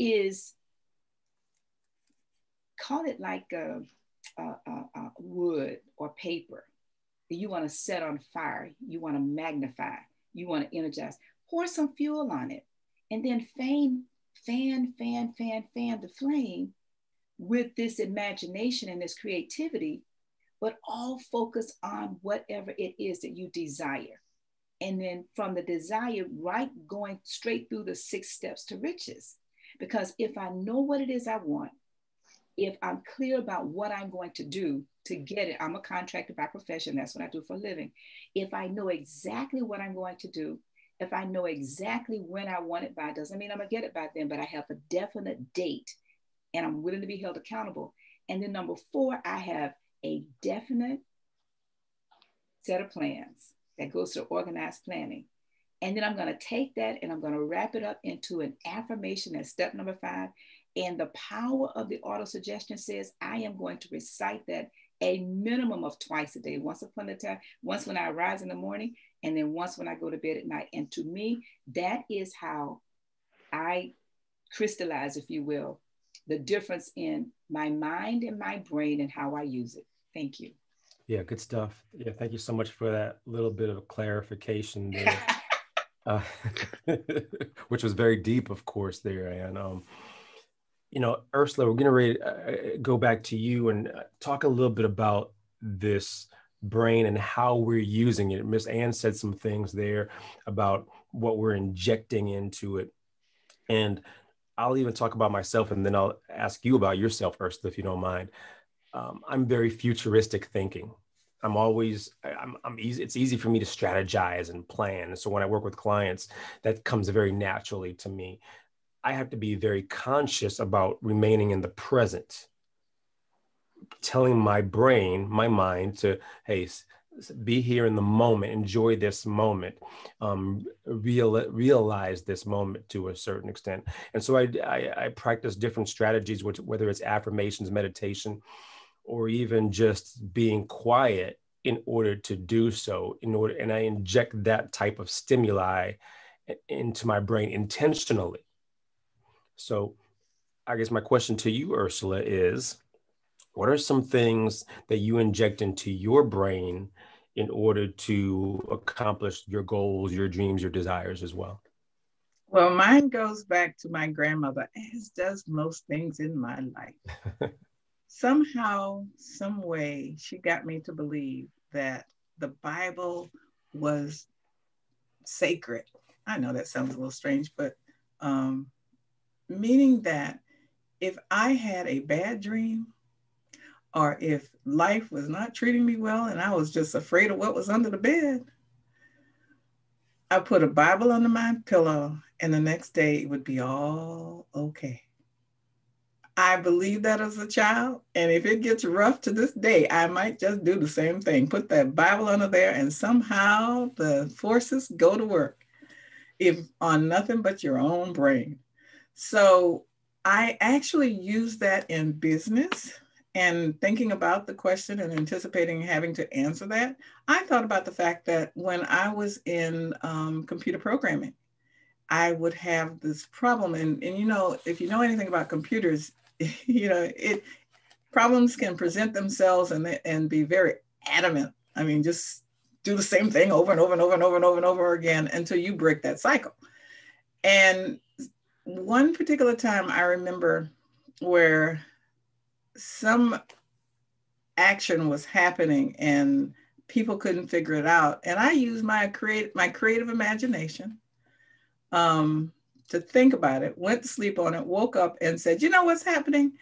is call it like a, a, a, a wood or paper you want to set on fire, you want to magnify, you want to energize. Pour some fuel on it, and then fan, fan, fan, fan, fan the flame with this imagination and this creativity, but all focus on whatever it is that you desire. And then from the desire, right, going straight through the six steps to riches. Because if I know what it is I want, if I'm clear about what I'm going to do to get it, I'm a contractor by profession. That's what I do for a living. If I know exactly what I'm going to do, if I know exactly when I want it by, doesn't mean I'm gonna get it by then, but I have a definite date and I'm willing to be held accountable. And then number four, I have a definite set of plans that goes to organized planning. And then I'm going to take that and I'm going to wrap it up into an affirmation as step number five. And the power of the auto suggestion says, I am going to recite that a minimum of twice a day, once upon a time, once when I rise in the morning, and then once when I go to bed at night. And to me, that is how I crystallize, if you will, the difference in my mind and my brain and how I use it. Thank you. Yeah, good stuff. Yeah, thank you so much for that little bit of clarification there, uh, which was very deep, of course, there. And um, you know, Ursula, we're going to uh, go back to you and uh, talk a little bit about this brain and how we're using it. Miss Ann said some things there about what we're injecting into it. And I'll even talk about myself and then I'll ask you about yourself, Ursula, if you don't mind. Um, I'm very futuristic thinking. I'm always, I'm, I'm easy. It's easy for me to strategize and plan. So when I work with clients, that comes very naturally to me. I have to be very conscious about remaining in the present, telling my brain, my mind to, hey, be here in the moment, enjoy this moment, um, real, realize this moment to a certain extent. And so I, I, I practice different strategies, which, whether it's affirmations, meditation, or even just being quiet in order to do so in order and i inject that type of stimuli into my brain intentionally so I guess my question to you, Ursula, is what are some things that you inject into your brain in order to accomplish your goals, your dreams, your desires as well? Well, mine goes back to my grandmother, as does most things in my life. Somehow, some way, she got me to believe that the Bible was sacred. I know that sounds a little strange, but um, meaning that if I had a bad dream or if life was not treating me well and I was just afraid of what was under the bed, I put a Bible under my pillow and the next day it would be all okay. I believe that as a child. And if it gets rough to this day, I might just do the same thing. Put that Bible under there and somehow the forces go to work if on nothing but your own brain. So I actually use that in business and thinking about the question and anticipating having to answer that. I thought about the fact that when I was in um, computer programming, I would have this problem. And, and you know, if you know anything about computers, you know, it problems can present themselves and, and be very adamant. I mean, just do the same thing over and over and over and over and over and over again until you break that cycle. And one particular time I remember where some action was happening and people couldn't figure it out. And I used my create my creative imagination um, to think about it, went to sleep on it, woke up and said, you know what's happening?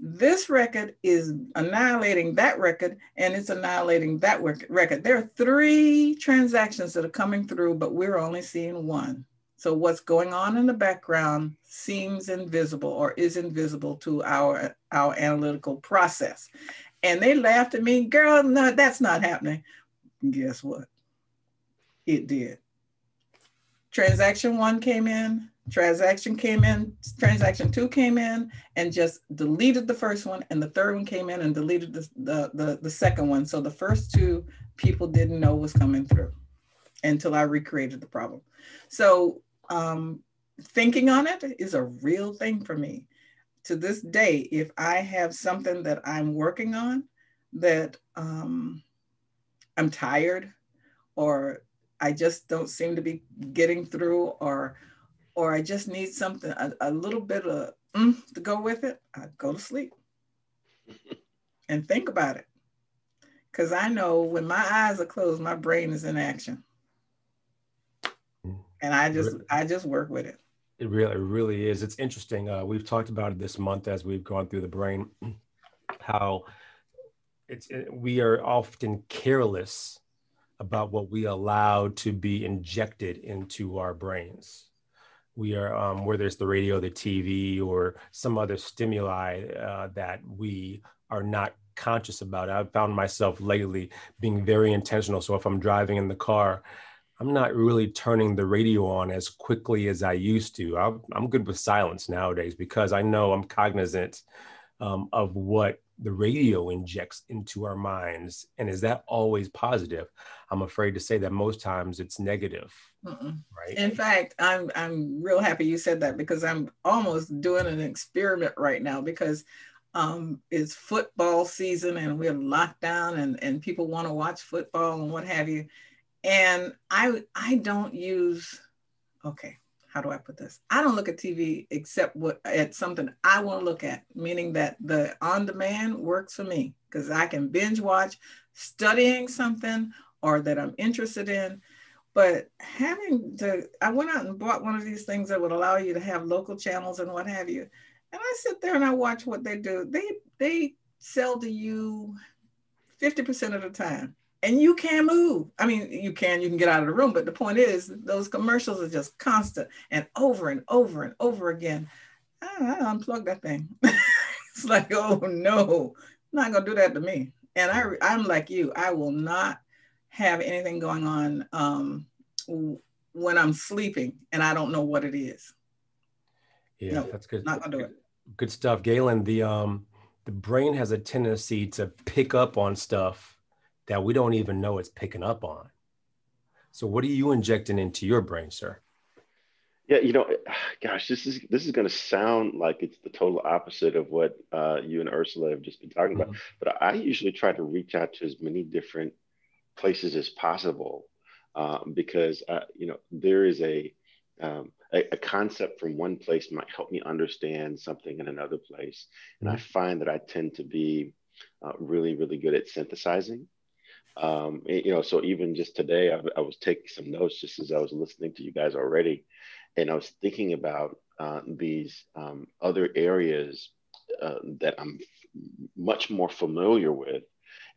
This record is annihilating that record and it's annihilating that record. There are three transactions that are coming through, but we're only seeing one. So what's going on in the background seems invisible or is invisible to our, our analytical process. And they laughed at me, girl, no, that's not happening. guess what? It did. Transaction one came in, transaction came in, transaction two came in and just deleted the first one. And the third one came in and deleted the, the, the, the second one. So the first two people didn't know was coming through until I recreated the problem. So um, thinking on it is a real thing for me. To this day, if I have something that I'm working on that um, I'm tired or I just don't seem to be getting through or or I just need something, a, a little bit of mm, to go with it, I go to sleep and think about it. Because I know when my eyes are closed, my brain is in action and I just I just work with it. It really, it really is. It's interesting. Uh, we've talked about it this month as we've gone through the brain, how it's it, we are often careless about what we allow to be injected into our brains. We are um, whether it's the radio, the TV, or some other stimuli uh, that we are not conscious about. I've found myself lately being very intentional. So if I'm driving in the car I'm not really turning the radio on as quickly as I used to. I'm, I'm good with silence nowadays because I know I'm cognizant um, of what the radio injects into our minds. And is that always positive? I'm afraid to say that most times it's negative. Mm-mm. Right. In fact, I'm I'm real happy you said that because I'm almost doing an experiment right now because um, it's football season and we're locked down and, and people want to watch football and what have you and I I don't use okay how do I put this? I don't look at TV except what at something I want to look at, meaning that the on demand works for me because I can binge watch studying something or that I'm interested in. But having to, I went out and bought one of these things that would allow you to have local channels and what have you. And I sit there and I watch what they do. They they sell to you 50% of the time and you can't move. I mean, you can, you can get out of the room, but the point is, those commercials are just constant and over and over and over again. I, I unplug that thing. it's like, oh no, not gonna do that to me. And I, I'm like you, I will not have anything going on um, when I'm sleeping and I don't know what it is. Yeah, no, that's good. Not gonna do it. Good stuff, Galen. The um, the brain has a tendency to pick up on stuff that we don't even know it's picking up on. So what are you injecting into your brain, sir? Yeah, you know, gosh, this is this is going to sound like it's the total opposite of what uh, you and Ursula have just been talking mm-hmm. about. But I usually try to reach out to as many different places as possible um, because uh, you know there is a, um, a, a concept from one place might help me understand something in another place, and I mm-hmm. find that I tend to be uh, really really good at synthesizing. Um, you know, so even just today, I, I, was taking some notes just as I was listening to you guys already, and I was thinking about uh, these um, other areas uh, that I'm much more familiar with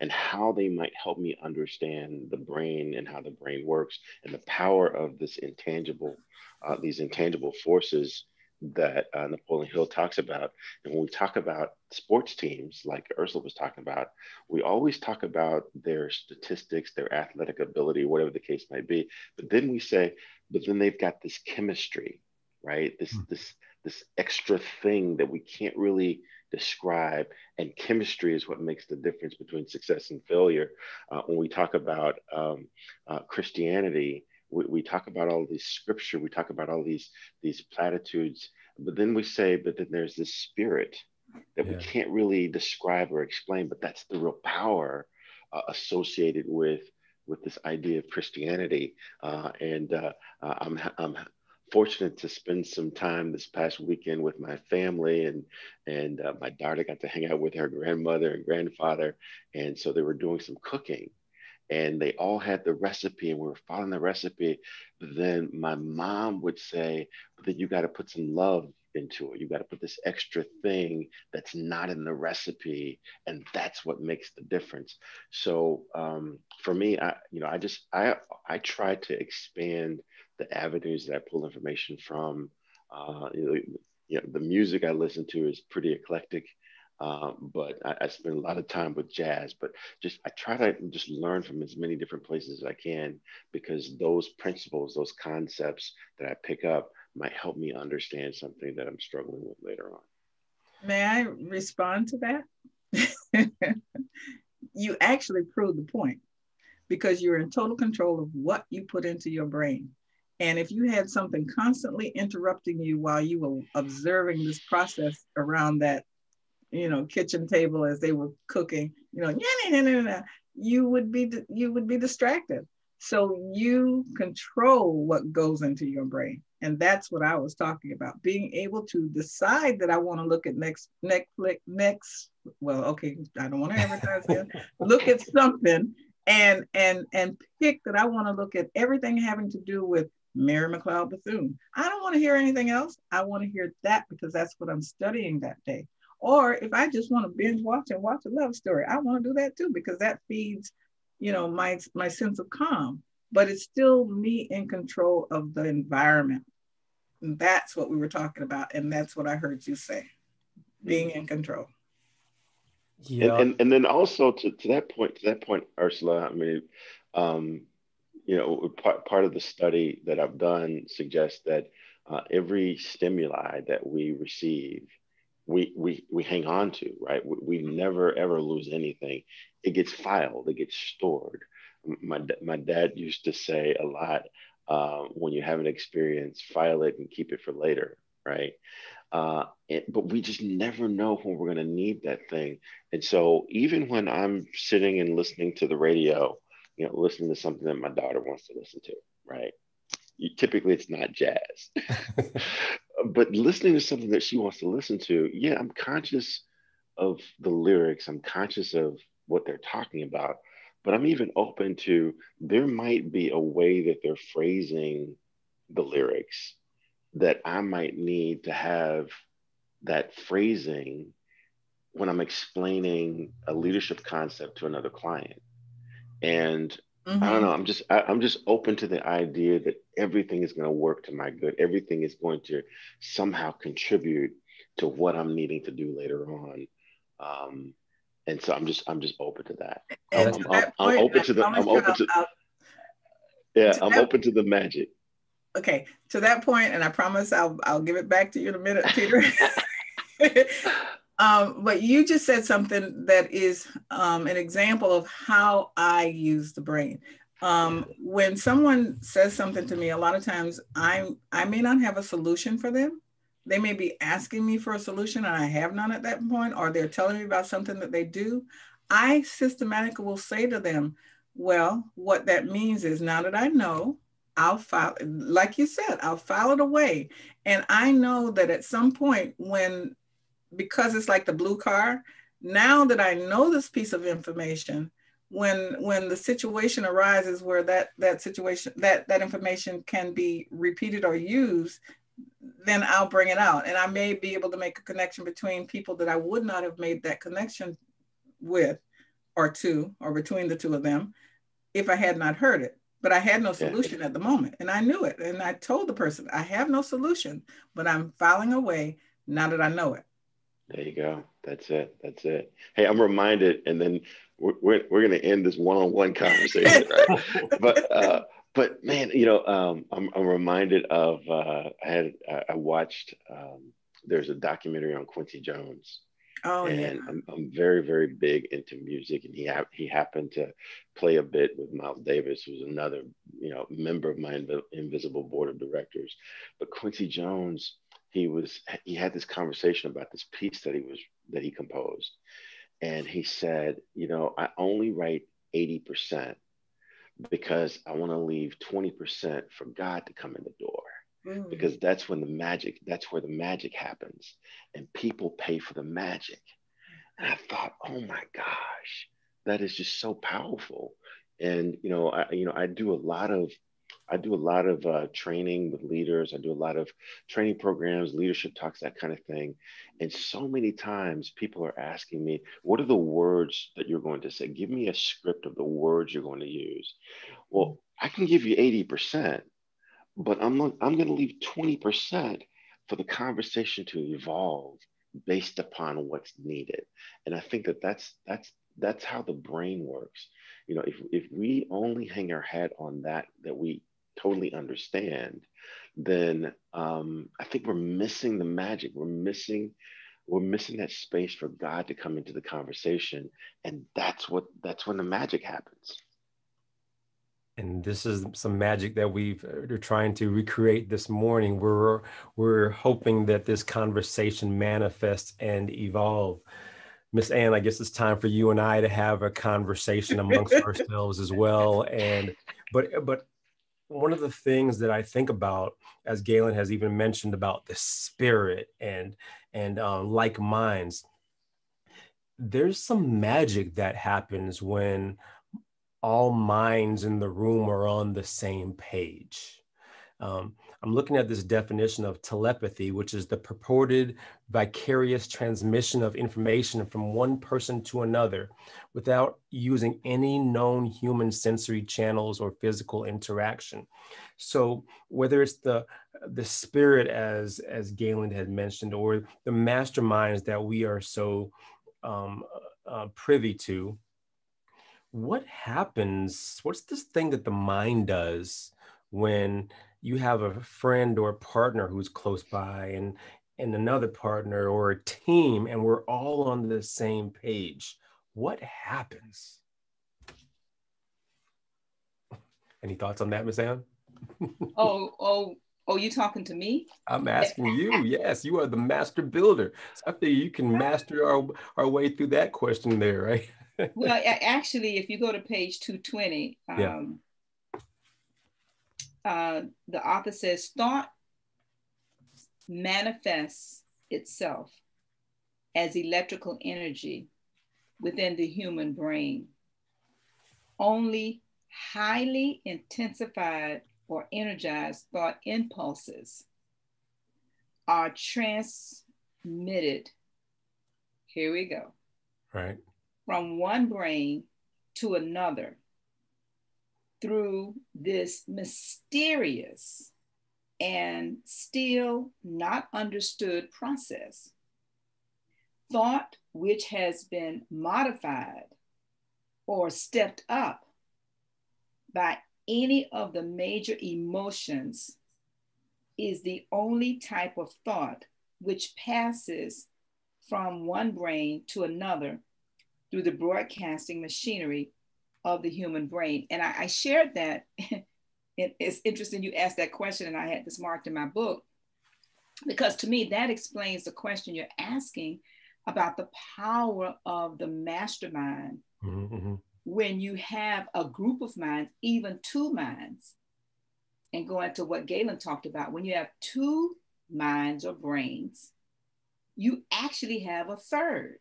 and how they might help me understand the brain and how the brain works and the power of this intangible, uh, these intangible forces that uh, Napoleon Hill talks about. And when we talk about sports teams, like Ursula was talking about, we always talk about their statistics, their athletic ability, whatever the case might be. But then we say, but then they've got this chemistry, right? This mm. this this extra thing that we can't really describe. And chemistry is what makes the difference between success and failure. Uh, when we talk about um, uh, Christianity, we, we talk about all these scripture, we talk about all these these platitudes, but then we say, but then there's this spirit that yeah. we can't really describe or explain, but that's the real power uh, associated with with this idea of Christianity. Uh, and uh, uh I'm, I'm fortunate to spend some time this past weekend with my family and and uh, my daughter got to hang out with her grandmother and grandfather. And so they were doing some cooking and they all had the recipe and we were following the recipe. But then my mom would say then you got to put some love into it. You got to put this extra thing that's not in the recipe. And that's what makes the difference. So um, for me i you know i just i i try to expand the avenues that I pull information from. Uh, you, know, the music I listen to is pretty eclectic, um, but I, I, spend a lot of time with jazz. But just I try to just learn from as many different places as I can because those principles, those concepts that I pick up might help me understand something that I'm struggling with later on. May I respond to that? you actually proved the point because you're in total control of what you put into your brain. And if you had something constantly interrupting you while you were observing this process around that, you know, kitchen table as they were cooking, you know, yeah, yeah, yeah, yeah, you would be you would be distracted. So you control what goes into your brain. And that's what I was talking about. Being able to decide that I want to look at next Netflix next, well, okay, I don't want to advertise it. look at something and and and pick that I want to look at everything having to do with Mary McLeod Bethune. I don't want to hear anything else. I want to hear that because that's what I'm studying that day. Or if I just want to binge watch and watch a love story, I want to do that too because that feeds, you know, my my sense of calm. But it's still me in control of the environment. And that's what we were talking about, and that's what I heard you say, being in control. Yeah, and, and, and then also to, to that point, to that point, Ursula. I mean, um, you know, part, part of the study that I've done suggests that uh, every stimuli that we receive, we, we, we hang on to, right? We, we never ever lose anything. It gets filed, it gets stored. My, my dad used to say a lot uh, when you have an experience, file it and keep it for later, right? Uh, it, but we just never know when we're going to need that thing. And so even when I'm sitting and listening to the radio, you know, listening to something that my daughter wants to listen to, right? You, typically, it's not jazz, but listening to something that she wants to listen to, yeah, I'm conscious of the lyrics. I'm conscious of what they're talking about, but I'm even open to there might be a way that they're phrasing the lyrics that I might need to have that phrasing when I'm explaining a leadership concept to another client and mm-hmm. I don't mm-hmm. know. I'm just I, I'm just open to the idea that everything is going to work to my good. Everything is going to somehow contribute to what I'm needing to do later on. Um, and so I'm just I'm just open to that. I'm, I'm, I'm, open to the I'm open to yeah I'm open to the magic. Okay, to that point, and I promise I'll I'll give it back to you in a minute, Peter. Um, but you just said something that is um, an example of how I use the brain. Um, when someone says something to me, a lot of times I'm I may not have a solution for them. They may be asking me for a solution and I have none at that point, or they're telling me about something that they do. I systematically will say to them, well, what that means is now that I know, I'll file, like you said, I'll file it away. And I know that at some point when because it's like the blue car, now that I know this piece of information, when when the situation arises where that that situation that that information can be repeated or used, then I'll bring it out, and I may be able to make a connection between people that I would not have made that connection with, or two, or between the two of them, if I had not heard it. But I had no solution yeah. at the moment, and I knew it, and I told the person I have no solution, but I'm filing away now that I know it. There you go. That's it. That's it. Hey, I'm reminded, and then we're, we're, we're going to end this one-on-one conversation, right? but, uh, but man, you know, um, I'm, I'm reminded of, uh, I had, I watched, um, there's a documentary on Quincy Jones. Oh, and yeah. I'm, I'm very, very big into music, and he ha- he happened to play a bit with Miles Davis, who's another, you know, member of my Inv- Invisible Board of Directors. But Quincy Jones, he was he had this conversation about this piece that he was that he composed and he said you know i only write 80% because i want to leave 20% for god to come in the door mm. because that's when the magic, that's where the magic happens. And people pay for the magic. And I thought, oh my gosh, that is just so powerful. And you know, I you know, I do a lot of I do a lot of uh, training with leaders. I do a lot of training programs, leadership talks, that kind of thing. And so many times people are asking me, what are the words that you're going to say? Give me a script of the words you're going to use. Well, I can give you 80%, but I'm, I'm going to leave 20% for the conversation to evolve based upon what's needed. And I think that that's, that's, that's how the brain works. You know, if, if we only hang our hat on that, that we totally understand, then um, I think we're missing the magic. We're missing we're missing that space for God to come into the conversation, and that's what that's when the magic happens. And this is some magic that we've are trying to recreate this morning. We're we're hoping that this conversation manifests and evolve. Miss Ann, I guess it's time for you and I to have a conversation amongst ourselves as well. And but but one of the things that I think about, as Galen has even mentioned about the spirit and and um, like minds, there's some magic that happens when all minds in the room are on the same page. Um, I'm looking at this definition of telepathy, which is the purported vicarious transmission of information from one person to another without using any known human sensory channels or physical interaction. So whether it's the the spirit, as as Galen had mentioned, or the masterminds that we are so um, uh, privy to, what happens? What's this thing that the mind does when you have a friend or a partner who's close by and and another partner or a team and we're all on the same page. What happens? Any thoughts on that miss ann? Oh oh oh you talking to me? I'm asking you. Yes you are the master builder. So i think you can master our, our way through that question there right? Well actually if you go to page 220 um, yeah uh, the author says thought manifests itself as electrical energy within the human brain. Only highly intensified or energized thought impulses are transmitted. Here we go. Right. From one brain to another through this mysterious and still not understood process. Thought which has been modified or stepped up by any of the major emotions is the only type of thought which passes from one brain to another through the broadcasting machinery of the human brain. And I, I shared that. it, it's interesting you asked that question, and I had this marked in my book because to me, that explains the question you're asking about the power of the mastermind mm-hmm. when you have a group of minds, even two minds. And going to what Galen talked about, when you have two minds or brains, you actually have a third.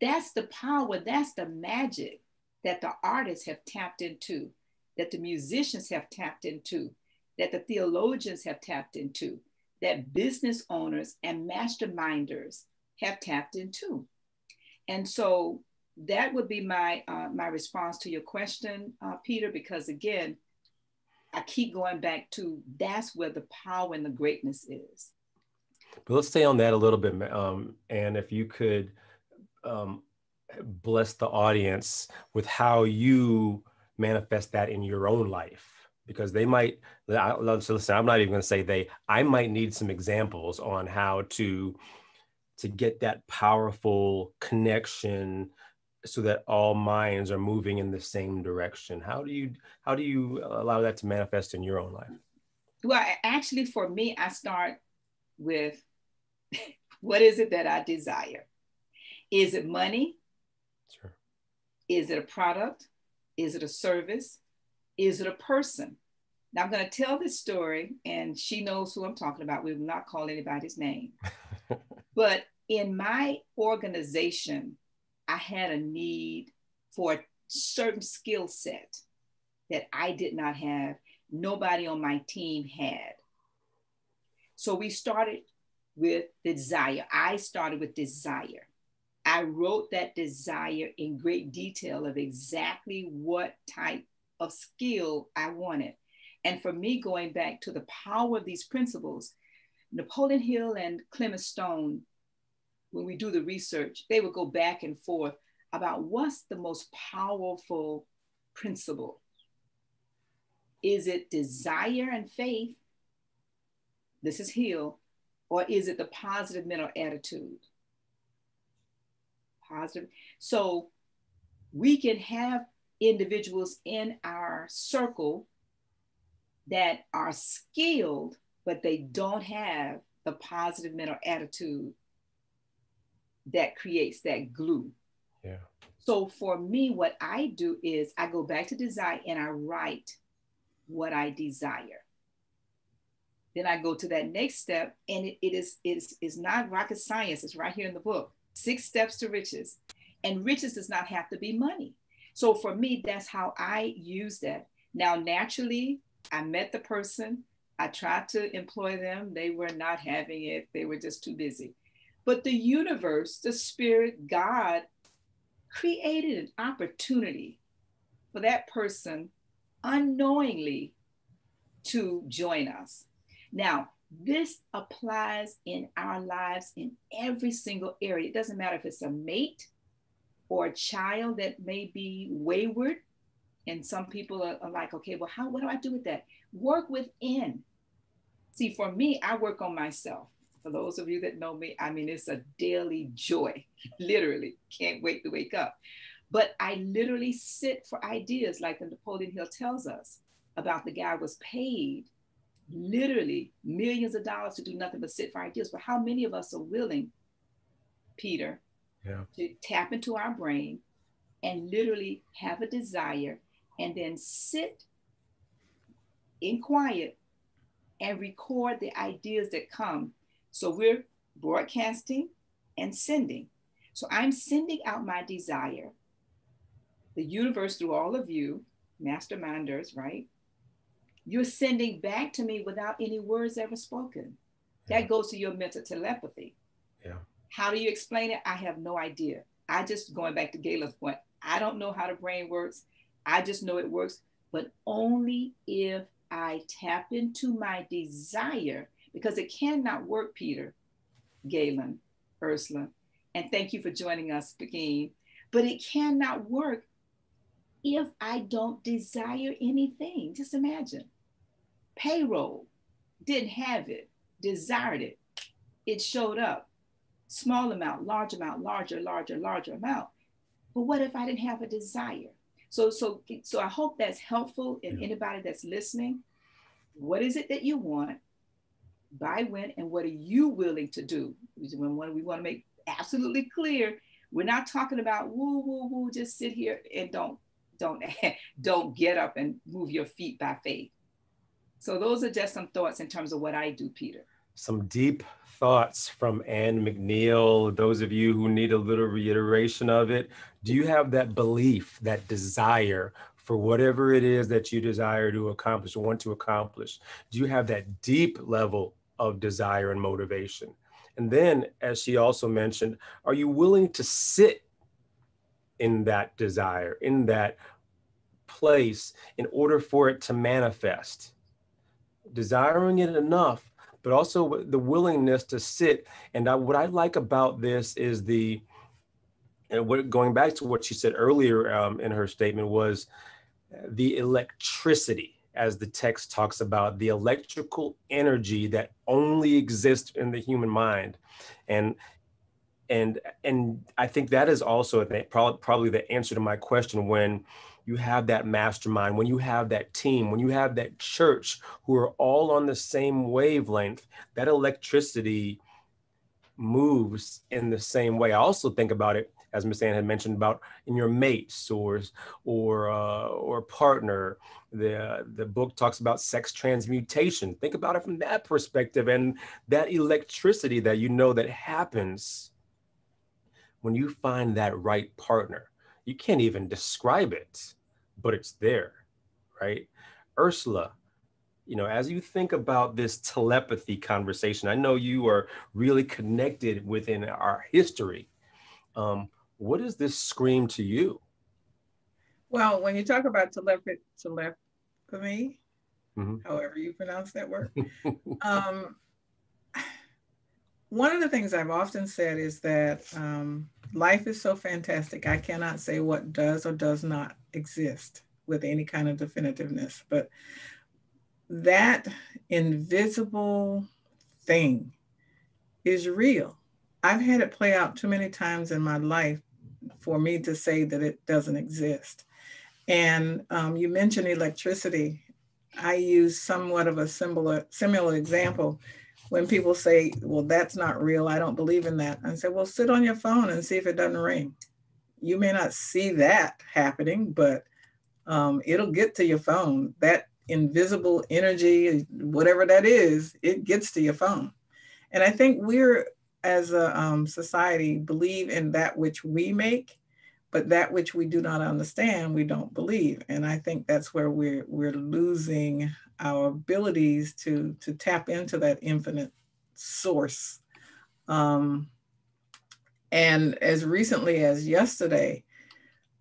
That's the power, that's the magic that the artists have tapped into, that the musicians have tapped into, that the theologians have tapped into, that business owners and masterminders have tapped into. And so that would be my uh, my response to your question, uh, Peter, because again, I keep going back to that's where the power and the greatness is. But let's stay on that a little bit, um, and if you could um, bless the audience with how you manifest that in your own life. Because they might I, so listen i'm not even going to say they i might need some examples on how to to get that powerful connection so that all minds are moving in the same direction. How do you how do you allow that to manifest in your own life? Well actually for me i start with what is it that i desire is it money? Sure. Is it a product? Is it a service? Is it a person? Now I'm going to tell this story, and she knows who I'm talking about. We will not call anybody's name. but in my organization, I had a need for a certain skill set that I did not have. Nobody on my team had. So we started with the desire. I started with desire. I wrote that desire in great detail of exactly what type of skill I wanted. And for me, going back to the power of these principles, Napoleon Hill and Clement Stone, when we do the research, they would go back and forth about what's the most powerful principle. Is it desire and faith? This is Hill. Or is it the positive mental attitude? Positive. So we can have individuals in our circle that are skilled, but they don't have the positive mental attitude that creates that glue. Yeah. So for me, what I do is I go back to desire and I write what I desire. Then I go to that next step, and it, it is it is is not rocket science. It's right here in the book. Six steps to riches, and riches does not have to be money. So for me, that's how I use that. Now, naturally, I met the person. I tried to employ them. They were not having it. They were just too busy. But the universe, the spirit, God created an opportunity for that person unknowingly to join us. Now, this applies in our lives in every single area. It doesn't matter if it's a mate, or a child that may be wayward. And some people are, are like, okay, well, how what do I do with that? Work within. See, for me, I work on myself. For those of you that know me, I mean, it's a daily joy. literally, can't wait to wake up. But I literally sit for ideas, like the Napoleon Hill tells us about the guy was paid literally millions of dollars to do nothing but sit for ideas. But how many of us are willing, Peter, yeah. to tap into our brain and literally have a desire and then sit in quiet and record the ideas that come. So we're broadcasting and sending. So I'm sending out my desire, the universe through all of you, masterminders, right? You're sending back to me without any words ever spoken. Yeah. That goes to your mental telepathy. Yeah. How do you explain it? I have no idea. I just going back to Galen's point. I don't know how the brain works. I just know it works, but only if I tap into my desire, because it cannot work, Peter, Galen, Ursula, and thank you for joining us, again. But it cannot work if I don't desire anything. Just imagine. Payroll didn't have it, desired it. It showed up small amount, large amount, larger, larger, larger amount. But what if I didn't have a desire? So, so, so I hope that's helpful in anybody that's listening. What is it that you want? By when and what are you willing to do? When we want to make absolutely clear, we're not talking about woo woo woo. Just sit here and don't don't don't get up and move your feet by faith. So those are just some thoughts in terms of what I do, Peter. Some deep thoughts from Ann McNeill. Those of you who need a little reiteration of it, do you have that belief, that desire for whatever it is that you desire to accomplish, or want to accomplish? Do you have that deep level of desire and motivation? And then, as she also mentioned, are you willing to sit in that desire, in that place, in order for it to manifest? Desiring it enough but also the willingness to sit. And I, what I like about this is the, and what, going back to what she said earlier um, in her statement was the electricity, as the text talks about, the electrical energy that only exists in the human mind. And and and I think that is also probably the answer to my question when you have that mastermind, when you have that team, when you have that church who are all on the same wavelength, that electricity moves in the same way. I also think about it as Miss Ann had mentioned about in your mates or or uh, or partner. The the book talks about sex transmutation. Think about it from that perspective and that electricity that you know that happens when you find that right partner. You can't even describe it, but it's there, right? Ursula, you know, as you think about this telepathy conversation, I know you are really connected within our history. Um, what does this scream to you? Well, when you talk about telepathy, telepathy, mm-hmm. however you pronounce that word, um, one of the things I've often said is that um, life is so fantastic. I cannot say what does or does not exist with any kind of definitiveness, but that invisible thing is real. I've had it play out too many times in my life for me to say that it doesn't exist. And um, you mentioned electricity. I use somewhat of a similar, similar example when people say, well, that's not real. I don't believe in that. I say, well, sit on your phone and see if it doesn't ring. You may not see that happening, but um, it'll get to your phone. That invisible energy, whatever that is, it gets to your phone. And I think we're, as a um, society, believe in that which we make, but that which we do not understand, we don't believe. And I think that's where we're we're losing our abilities to to tap into that infinite source. Um, and as recently as yesterday,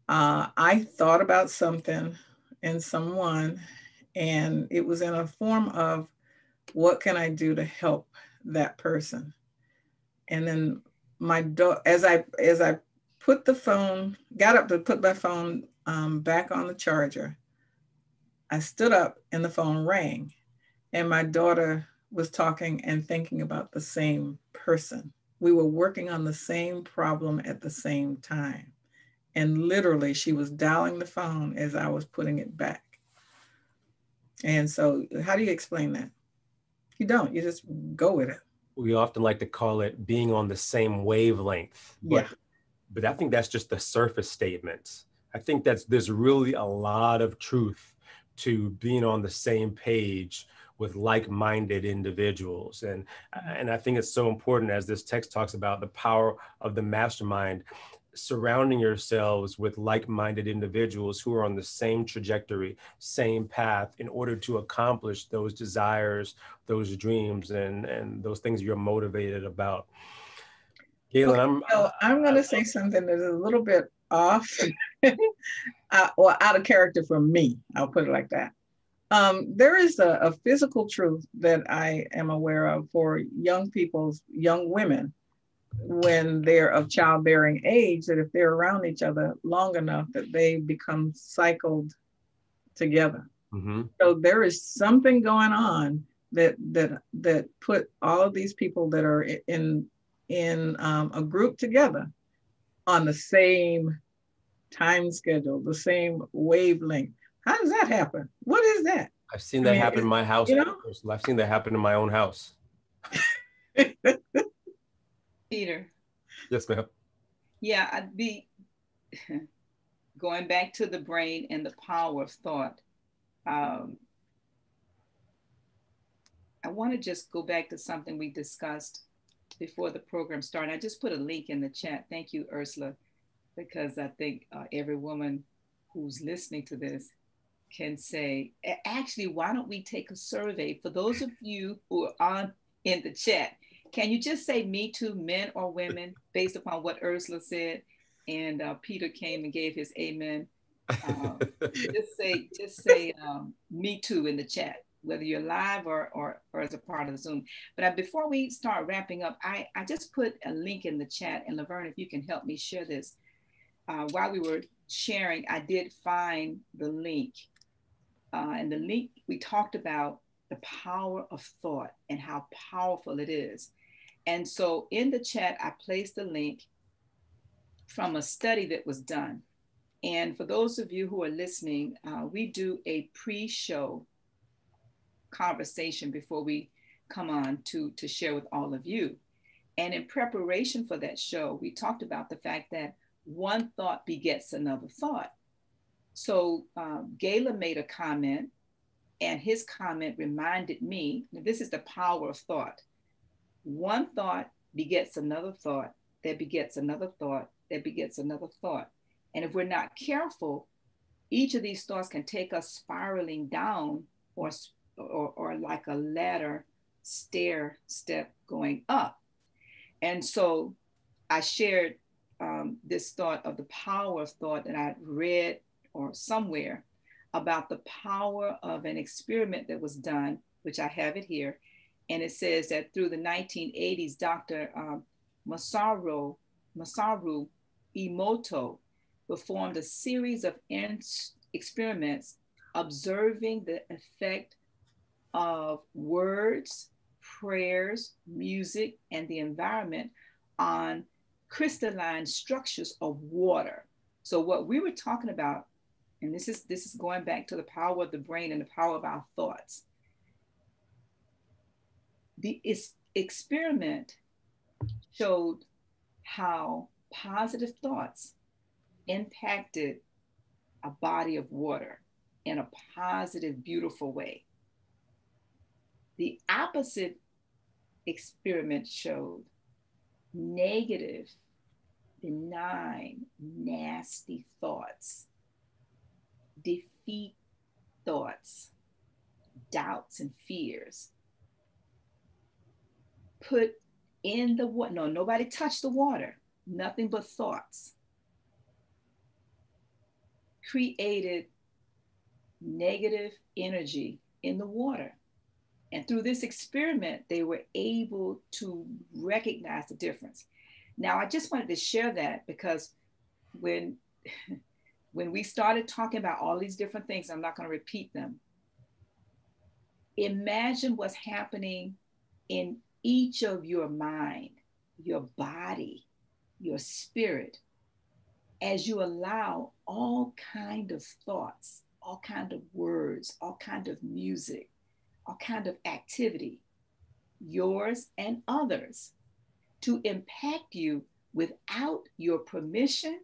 uh, I thought about something and someone and it was in a form of what can I do to help that person? And then my daughter, as I as I put the phone, got up to put my phone um, back on the charger, I stood up and the phone rang, and my daughter was talking and thinking about the same person. We were working on the same problem at the same time. And literally, she was dialing the phone as I was putting it back. And so, how do you explain that? You don't, you just go with it. We often like to call it being on the same wavelength. Yeah. But I think that's just the surface statements. I think that's there's really a lot of truth to being on the same page with like-minded individuals and and i think it's so important as this text talks about the power of the mastermind surrounding yourselves with like-minded individuals who are on the same trajectory, same path in order to accomplish those desires, those dreams, and, and those things you're motivated about. Galen, I'm, I'm going to say something that's a little bit off uh, or out of character for me. I'll put it like that. Um, there is a, a physical truth that I am aware of for young people, young women when they're of childbearing age that if they're around each other long enough that they become cycled together mm-hmm. so there is something going on that that that put all of these people that are in in um, a group together on the same time schedule the same wavelength how does that happen what is that i've seen that I mean, happen in my house you know? i've seen that happen in my own house Peter. Yes, ma'am. Yeah, I'd be going back to the brain and the power of thought. Um, I want to just go back to something we discussed before the program started. I just put a link in the chat. Thank you, Ursula, because I think uh, every woman who's listening to this can say, actually, why don't we take a survey for those of you who are on in the chat? Can you just say me too, men or women, based upon what Ursula said? And uh, Peter came and gave his amen. Um, just say, just say um, me too in the chat, whether you're live or, or, or as a part of the Zoom. But uh, before we start wrapping up, I, I just put a link in the chat. And Laverne, if you can help me share this. Uh, while we were sharing, I did find the link. Uh, and the link we talked about the power of thought and how powerful it is. And so in the chat, I placed a link from a study that was done. And for those of you who are listening, uh, we do a pre show conversation before we come on to, to share with all of you. And in preparation for that show, we talked about the fact that one thought begets another thought. So um, made a comment, and his comment reminded me this is the power of thought. One thought begets another thought, that begets another thought, that begets another thought. And if we're not careful, each of these thoughts can take us spiraling down or, or, or like a ladder stair step going up. And so I shared um, this thought of the power of thought that I'd read or somewhere about the power of an experiment that was done, which I have it here. And it says that through the 1980s, Dr. Um, Masaru, Masaru Emoto performed a series of experiments observing the effect of words, prayers, music, and the environment on crystalline structures of water. So what we were talking about, and this is this is going back to the power of the brain and the power of our thoughts. The experiment showed how positive thoughts impacted a body of water in a positive, beautiful way. The opposite experiment showed negative, benign, nasty thoughts, defeat thoughts, doubts, and fears. Put in the water, no, nobody touched the water, nothing but thoughts. Created negative energy in the water. And through this experiment, they were able to recognize the difference. Now, I just wanted to share that because when, when we started talking about all these different things, I'm not going to repeat them. Imagine what's happening in each of your mind, your body, your spirit, as you allow all kind of thoughts, all kind of words, all kind of music, all kind of activity, yours and others, to impact you without your permission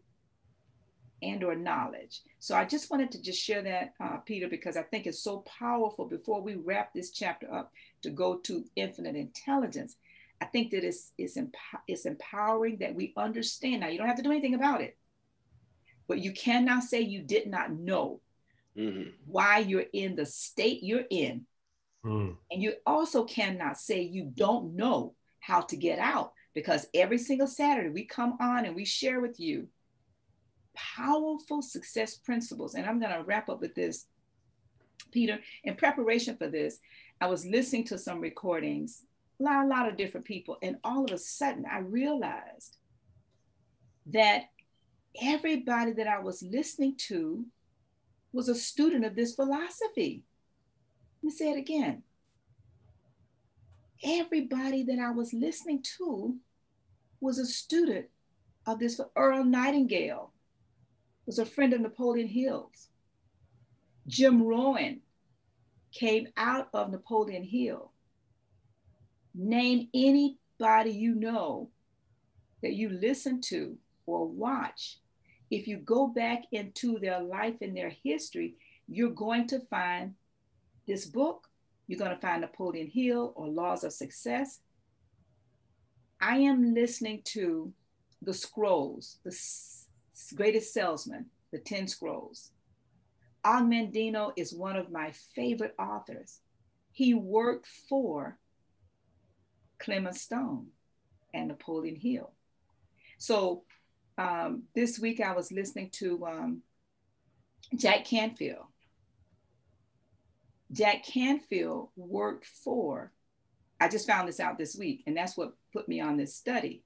and or knowledge. So I just wanted to just share that, uh, Peter, because I think it's so powerful before we wrap this chapter up to go to infinite intelligence. I think that it's, it's, emp- it's empowering that we understand. Now, you don't have to do anything about it, but you cannot say you did not know mm-hmm. why you're in the state you're in Mm. And you also cannot say you don't know how to get out because every single Saturday we come on and we share with you powerful success principles. And I'm going to wrap up with this. Peter, in preparation for this, I was listening to some recordings, a lot, a lot of different people, and all of a sudden I realized that everybody that I was listening to was a student of this philosophy. Let me say it again. Everybody that I was listening to was a student of this. Earl Nightingale was a friend of Napoleon Hill's. Jim Rohn came out of Napoleon Hill. Name anybody you know that you listen to or watch. If you go back into their life and their history, you're going to find this book, you're going to find Napoleon Hill or Laws of Success. I am listening to the scrolls, the greatest salesman, the 10 scrolls. Og Mandino is one of my favorite authors. He worked for Clement Stone and Napoleon Hill. So um, this week I was listening to um, Jack Canfield. Jack Canfield worked for, I just found this out this week, and that's what put me on this study.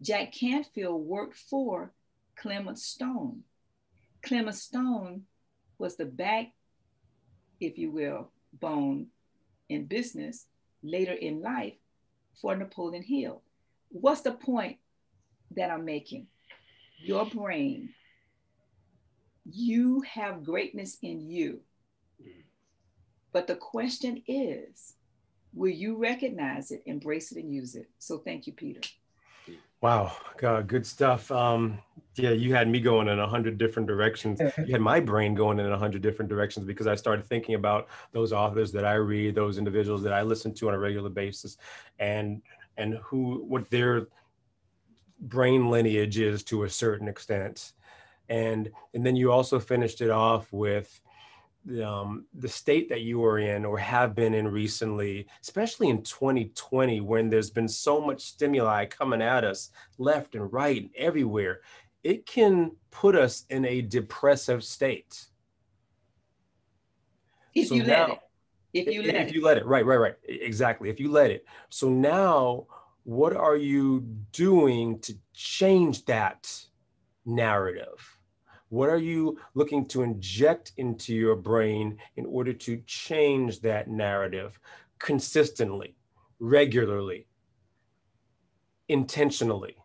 Jack Canfield worked for Clement Stone. Clement Stone was the back, if you will, bone in business later in life for Napoleon Hill. What's the point that I'm making? Your brain, you have greatness in you. But the question is, will you recognize it, embrace it, and use it? So thank you, Peter. Wow, God, good stuff. Um, yeah, you had me going in a hundred different directions. You had my brain going in a hundred different directions because I started thinking about those authors that I read, those individuals that I listen to on a regular basis, and and who what their brain lineage is to a certain extent. And and then you also finished it off with um, the state that you are in or have been in recently, especially in 2020, when there's been so much stimuli coming at us left and right and everywhere, it can put us in a depressive state. If So you now- let it. If you let if it. you let it, right, right, right, exactly. If you let it. So now, what are you doing to change that narrative? What are you looking to inject into your brain in order to change that narrative consistently, regularly, intentionally?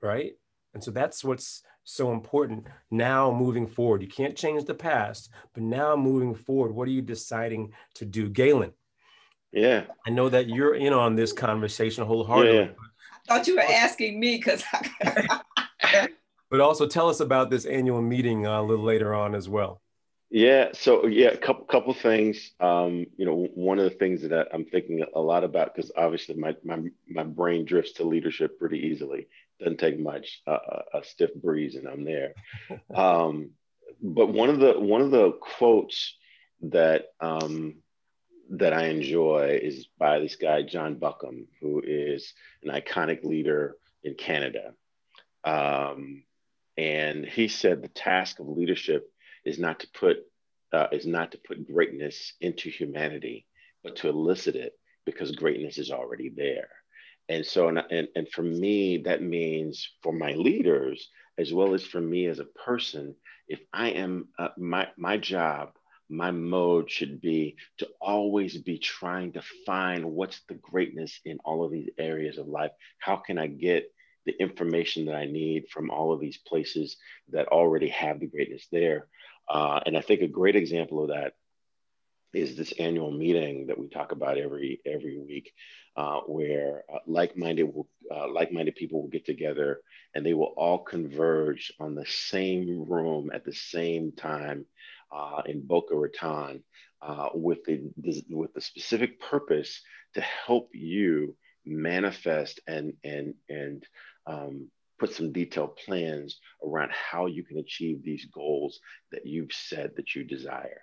Right. And so that's what's so important now moving forward. You can't change the past, but now moving forward, what are you deciding to do? Galen, Yeah. I know that you're in on this conversation wholeheartedly, Yeah. Thought you were asking me because but also tell us about this annual meeting uh, a little later on as well. Yeah. So yeah, a couple couple things. Um, you know, one of the things that I'm thinking a lot about because obviously my my my brain drifts to leadership pretty easily. Doesn't take much. Uh, a, a stiff breeze and I'm there. Um, but one of the one of the quotes that um, that I enjoy is by this guy John Buchan, who is an iconic leader in Canada. Um, and he said the task of leadership is not to put uh, is not to put greatness into humanity, but to elicit it because greatness is already there. And so, and, and, and for me, that means for my leaders, as well as for me as a person, if I am uh, my, my job, my mode should be to always be trying to find what's the greatness in all of these areas of life. How can I get the information that I need from all of these places that already have the greatness there? Uh, and I think a great example of that is this annual meeting that we talk about every every week, uh, where uh, like-minded will, uh, like-minded people will get together and they will all converge on the same room at the same time uh, in Boca Raton uh, with the, the with the specific purpose to help you manifest and and and um, put some detailed plans around how you can achieve these goals that you've said that you desire.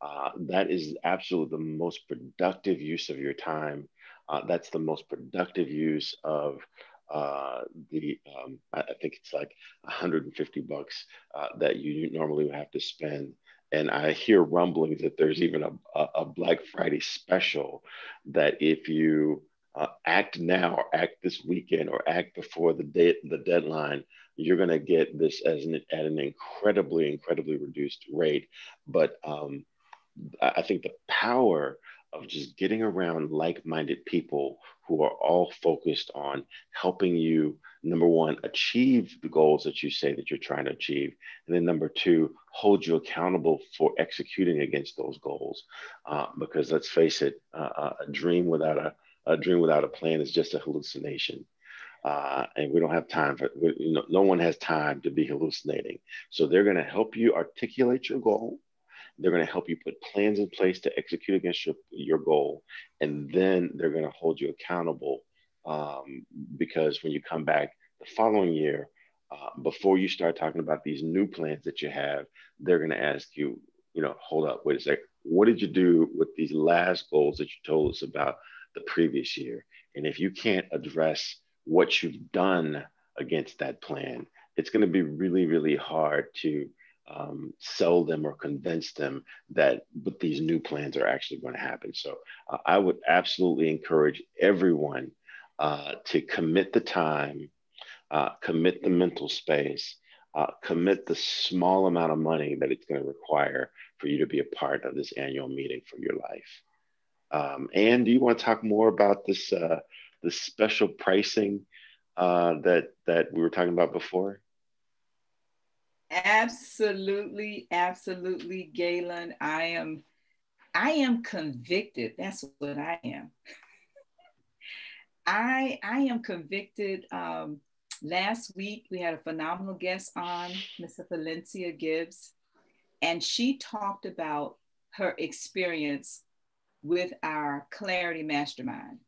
Uh, that is absolutely the most productive use of your time. Uh, that's the most productive use of uh, the, um, I, I think it's like 150 bucks uh, that you normally would have to spend. And I hear rumblings that there's even a, a, a Black Friday special that if you uh, act now or act this weekend or act before the date, the deadline, you're going to get this as an, at an incredibly, incredibly reduced rate. But um, I think the power of just getting around like-minded people who are all focused on helping you number one achieve the goals that you say that you're trying to achieve and then number two hold you accountable for executing against those goals uh, because let's face it uh, a dream without a, a dream without a plan is just a hallucination uh, and we don't have time for you know no one has time to be hallucinating so they're going to help you articulate your goal they're going to help you put plans in place to execute against your, your goal. And then they're going to hold you accountable um, because when you come back the following year, uh, before you start talking about these new plans that you have, they're going to ask you, you know, hold up, wait a sec. What did you do with these last goals that you told us about the previous year? And if you can't address what you've done against that plan, it's going to be really, really hard to um, sell them or convince them that these new plans are actually going to happen. So uh, I would absolutely encourage everyone uh, to commit the time, uh, commit the mental space, uh, commit the small amount of money that it's going to require for you to be a part of this annual meeting for your life. Um, and do you want to talk more about this uh, special pricing uh, that that we were talking about before? Absolutely, absolutely, Galen. I am, I am convicted. That's what I am. I I am convicted. Um, last week we had a phenomenal guest on, Mr. Valencia Gibbs, and she talked about her experience with our Clarity Mastermind.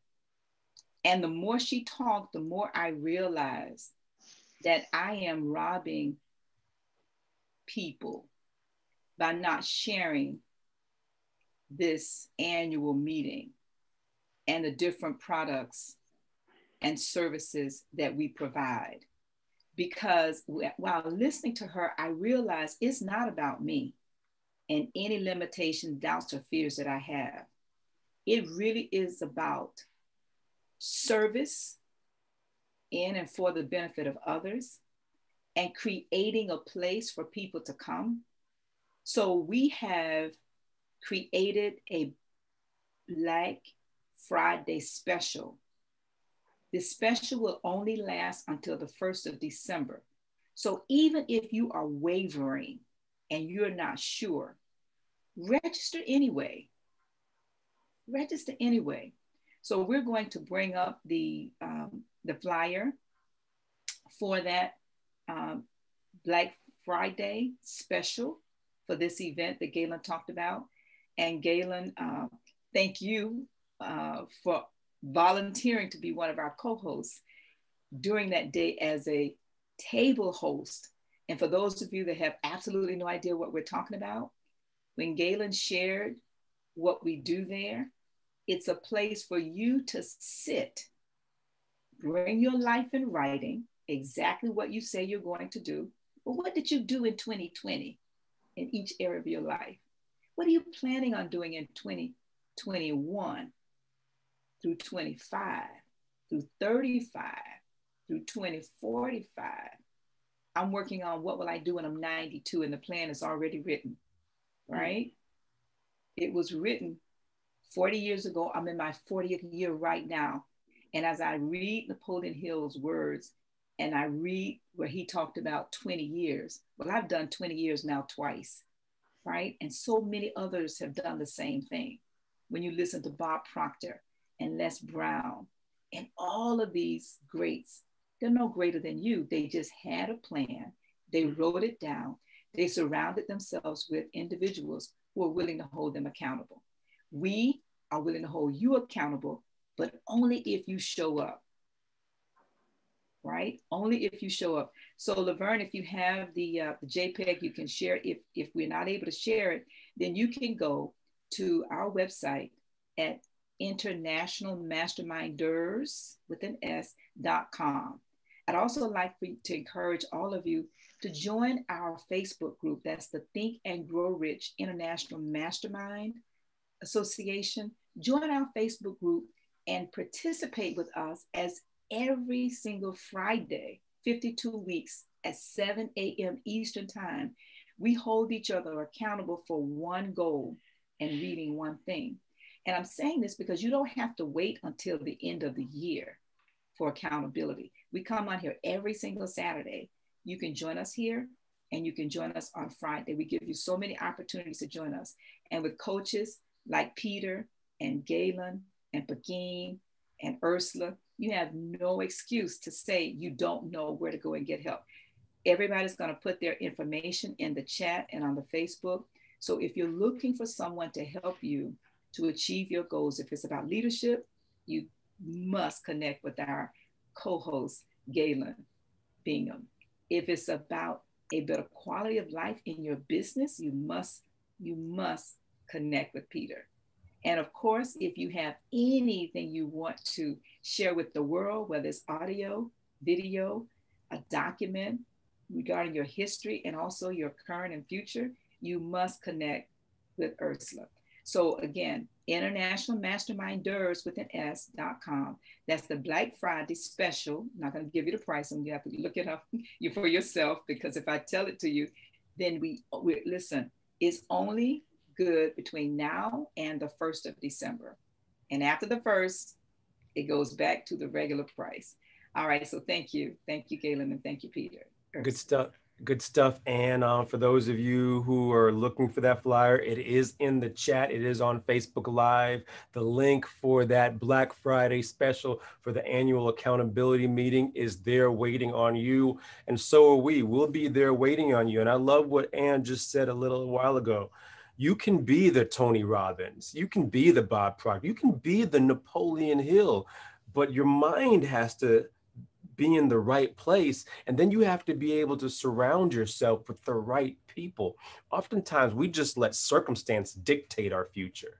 And the more she talked, the more I realized that I am robbing people by not sharing this annual meeting and the different products and services that we provide. Because while listening to her, I realized it's not about me and any limitations, doubts, or fears that I have. It really is about service in and for the benefit of others and creating a place for people to come. So we have created a Black Friday special. This special will only last until the 1st of December. So even if you are wavering and you're not sure, register anyway. Register anyway. So we're going to bring up the, um, the flyer for that um, Black Friday special for this event that Galen talked about. And Galen, uh, thank you uh, for volunteering to be one of our co-hosts during that day as a table host. And for those of you that have absolutely no idea what we're talking about, when Galen shared what we do there, it's a place for you to sit, bring your life in writing, exactly what you say you're going to do. But what did you do in 2020 in each area of your life? What are you planning on doing in 2021 through 25, through 35, through 2045? I'm working on what will I do when I'm 92 and the plan is already written mm. right? It was written 40 years ago. I'm in my 40th year right now. And as I read Napoleon Hill's words and I read where he talked about 20 years, well, I've done 20 years now twice, right? And so many others have done the same thing. When you listen to Bob Proctor and Les Brown and all of these greats, they're no greater than you. They just had a plan, they wrote it down, they surrounded themselves with individuals who are willing to hold them accountable. We are willing to hold you accountable, but only if you show up. Right? Only if you show up. So Laverne, if you have the, uh, the JPEG, you can share. If if we're not able to share it, then you can go to our website at internationalmasterminders with an S dot com. I'd also like to encourage all of you to join our Facebook group. That's the Think and Grow Rich International Mastermind Association. Join our Facebook group and participate with us as every single Friday, 52 weeks at 7 a.m. Eastern Time, we hold each other accountable for one goal and reading one thing. And I'm saying this because you don't have to wait until the end of the year for accountability. We come on here every single Saturday you can join us here and you can join us on Friday. We give you so many opportunities to join us. And with coaches like Peter and Galen and Pagin and Ursula, you have no excuse to say you don't know where to go and get help. Everybody's going to put their information in the chat and on the Facebook. So if you're looking for someone to help you to achieve your goals, if it's about leadership, you must connect with our co-host, Galen Bingham if it's about a better quality of life in your business, you must you must connect with Peter. And of course, if you have anything you want to share with the world, whether it's audio, video, a document regarding your history and also your current and future, you must connect with Ursula. So again, International Masterminders with an S.com. That's the Black Friday special. I'm not going to give you the price, and you have to look it up for yourself because if I tell it to you, then we, we listen. It's only good between now and the first of December, and after the first, it goes back to the regular price. All right. So thank you, thank you, Galen, and thank you, Peter. Good stuff. Good stuff. And uh, for those of you who are looking for that flyer, it is in the chat. It is on Facebook Live. The link for that Black Friday special for the annual accountability meeting is there waiting on you. And so are we. We'll be there waiting on you. And I love what Ann just said a little while ago. You can be the Tony Robbins. You can be the Bob Proctor. You can be the Napoleon Hill. But your mind has to be in the right place. And then you have to be able to surround yourself with the right people. Oftentimes, we just let circumstance dictate our future.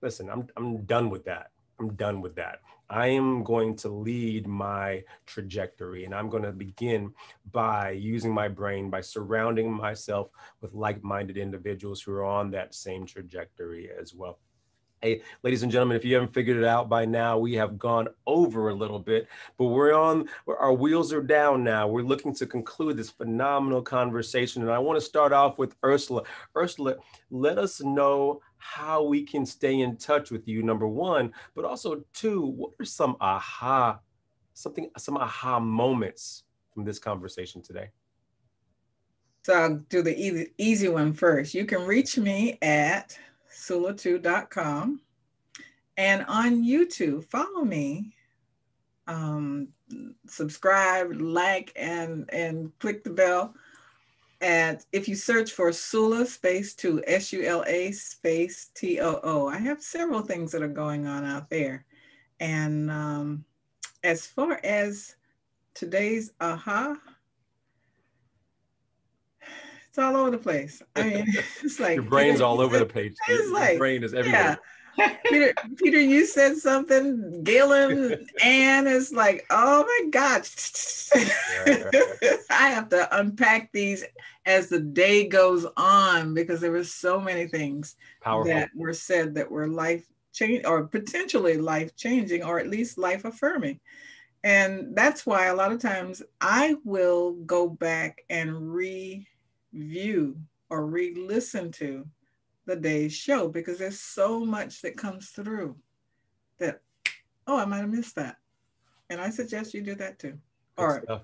Listen, I'm, I'm done with that. I'm done with that. I am going to lead my trajectory and I'm going to begin by using my brain, by surrounding myself with like minded individuals who are on that same trajectory as well. Hey, ladies and gentlemen, if you haven't figured it out by now, we have gone over a little bit, but we're on, our wheels are down now. We're looking to conclude this phenomenal conversation. And I want to start off with Ursula. Ursula, let us know how we can stay in touch with you, number one, but also two, what are some aha, something, some aha moments from this conversation today? So I'll do the easy, easy one first. You can reach me at sula2.com. And on YouTube, follow me, um, subscribe, like, and, and click the bell. And if you search for Sula space two, S U L A space T O O, I have several things that are going on out there. And um, as far as today's aha, it's all over the place. I mean, it's like your brain's all over the page. It's your, like, your brain is everywhere. Yeah. Peter, Peter, you said something. Galen, Ann is like, oh my God. I have to unpack these as the day goes on because there were so many things Powerful. that were said that were life changing or potentially life changing or at least life affirming. And that's why a lot of times I will go back and re view or re-listen to the day's show because there's so much that comes through that oh i might have missed that and i suggest you do that too Good all right stuff.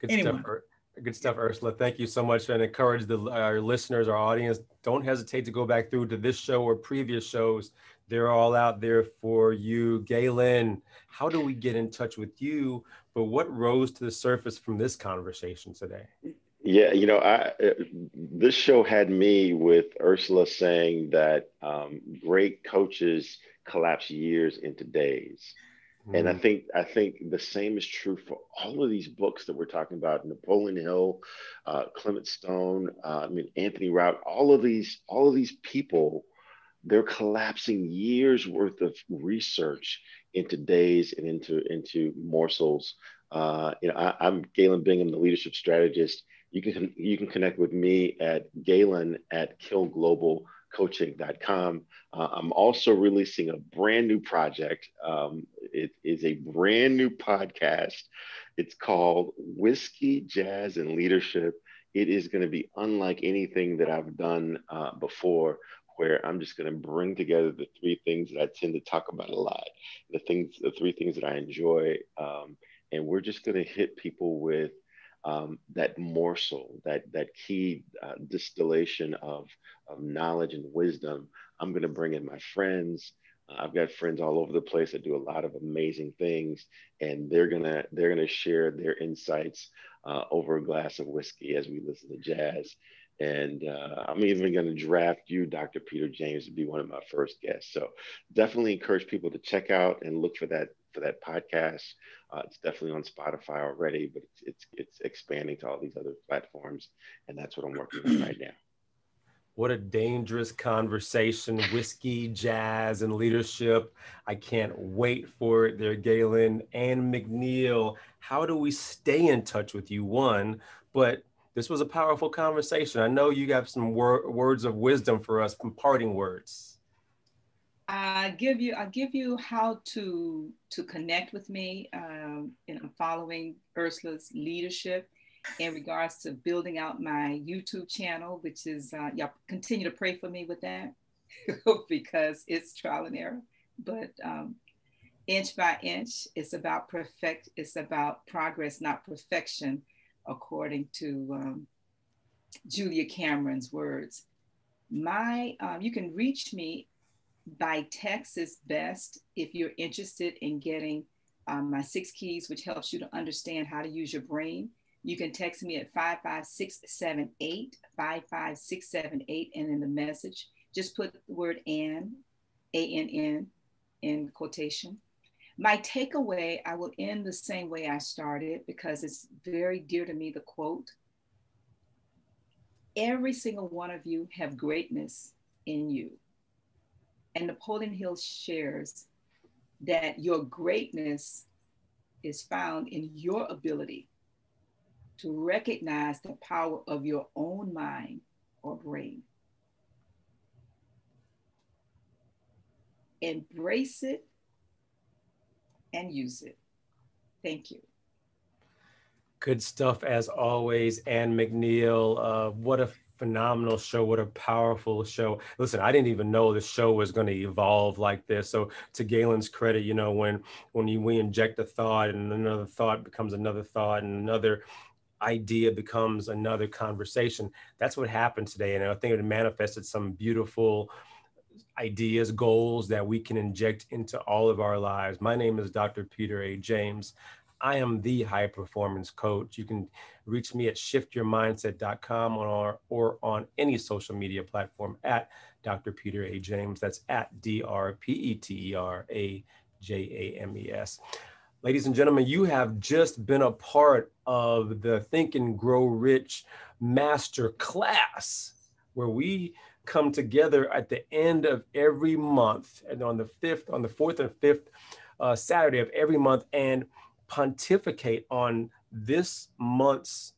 Good Anyone. stuff. Good stuff, Ursula. Thank you so much, and encourage the our listeners, our audience. Don't hesitate to go back through to this show or previous shows. They're all out there for you, Galen. How do we get in touch with you? But what rose to the surface from this conversation today? Yeah, you know, I uh, this show had me with Ursula saying that um, great coaches collapse years into days, and I Mm, think I think the same is true for all of these books that we're talking about: Napoleon Hill, uh, Clement Stone, uh, I mean Anthony Rout. All of these, all of these people, they're collapsing years worth of research into days and into into morsels. Uh, you know, I, I'm Galen Bingham, the leadership strategist you can you can connect with me at Galen at killglobalcoaching.com. Uh, I'm also releasing a brand new project. Um, it is a brand new podcast. It's called Whiskey, Jazz, and Leadership. It is going to be unlike anything that I've done uh, before, where I'm just going to bring together the three things that I tend to talk about a lot, the things, the three things that I enjoy, um, and we're just going to hit people with um, that morsel, that that key uh, distillation of of knowledge and wisdom. I'm going to bring in my friends. Uh, I've got friends all over the place that do a lot of amazing things, and they're gonna they're gonna share their insights uh, over a glass of whiskey as we listen to jazz. And uh, I'm even going to draft you, Dr. Peter James, to be one of my first guests. So definitely encourage people to check out and look for that for that podcast. Uh, it's definitely on Spotify already, but it's, it's it's expanding to all these other platforms, and that's what I'm working on right now. What a dangerous conversation. Whiskey, jazz, and leadership. I can't wait for it there, Galen and McNeill. How do we stay in touch with you? One, but this was a powerful conversation. I know you have some wor- words of wisdom for us, some parting words. I give you I give you how to to connect with me. Um, I'm following Ursula's leadership in regards to building out my YouTube channel, which is uh, y'all continue to pray for me with that because it's trial and error. But um, inch by inch, it's about perfect. It's about progress, not perfection. according to um, Julia Cameron's words. My, um, you can reach me by text is best if you're interested in getting um, my six keys, which helps you to understand how to use your brain. You can text me at 55678, 55678, and in the message, just put the word Ann, A N N, in quotation. My takeaway, I will end the same way I started because it's very dear to me the quote. Every single one of you have greatness in you. And Napoleon Hill shares that your greatness is found in your ability to recognize the power of your own mind or brain. Embrace it and use it. Thank you. Good stuff as always, Ann McNeill. Uh, what a phenomenal show. What a powerful show. Listen, I didn't even know the show was going to evolve like this. So to Galen's credit, you know, when when you, we inject a thought and another thought becomes another thought and another idea becomes another conversation. That's what happened today. And I think it manifested some beautiful ideas, goals that we can inject into all of our lives. My name is Dr. Peter A. James. I am the high performance coach. You can reach me at shiftyourmindset.com or, or on any social media platform at Dr. Peter A. James. That's at D R P E T E R A J A M E S. Ladies and gentlemen, you have just been a part of the Think and Grow Rich Master Class, where we come together at the end of every month and on the fifth, on the fourth and fifth uh, Saturday of every month and pontificate on this month's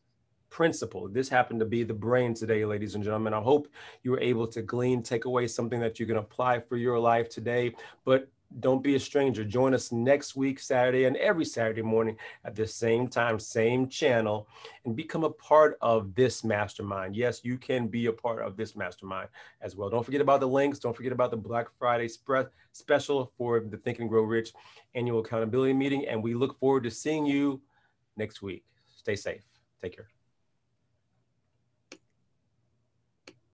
principle. This happened to be the brain today, ladies and gentlemen. I hope you were able to glean, take away something that you can apply for your life today. But don't be a stranger. Join us next week, Saturday, and every Saturday morning at the same time, same channel, and become a part of this mastermind. Yes, you can be a part of this mastermind as well. Don't forget about the links. Don't forget about the Black Friday spread special for the Think and Grow Rich annual accountability meeting. And we look forward to seeing you next week. Stay safe. Take care.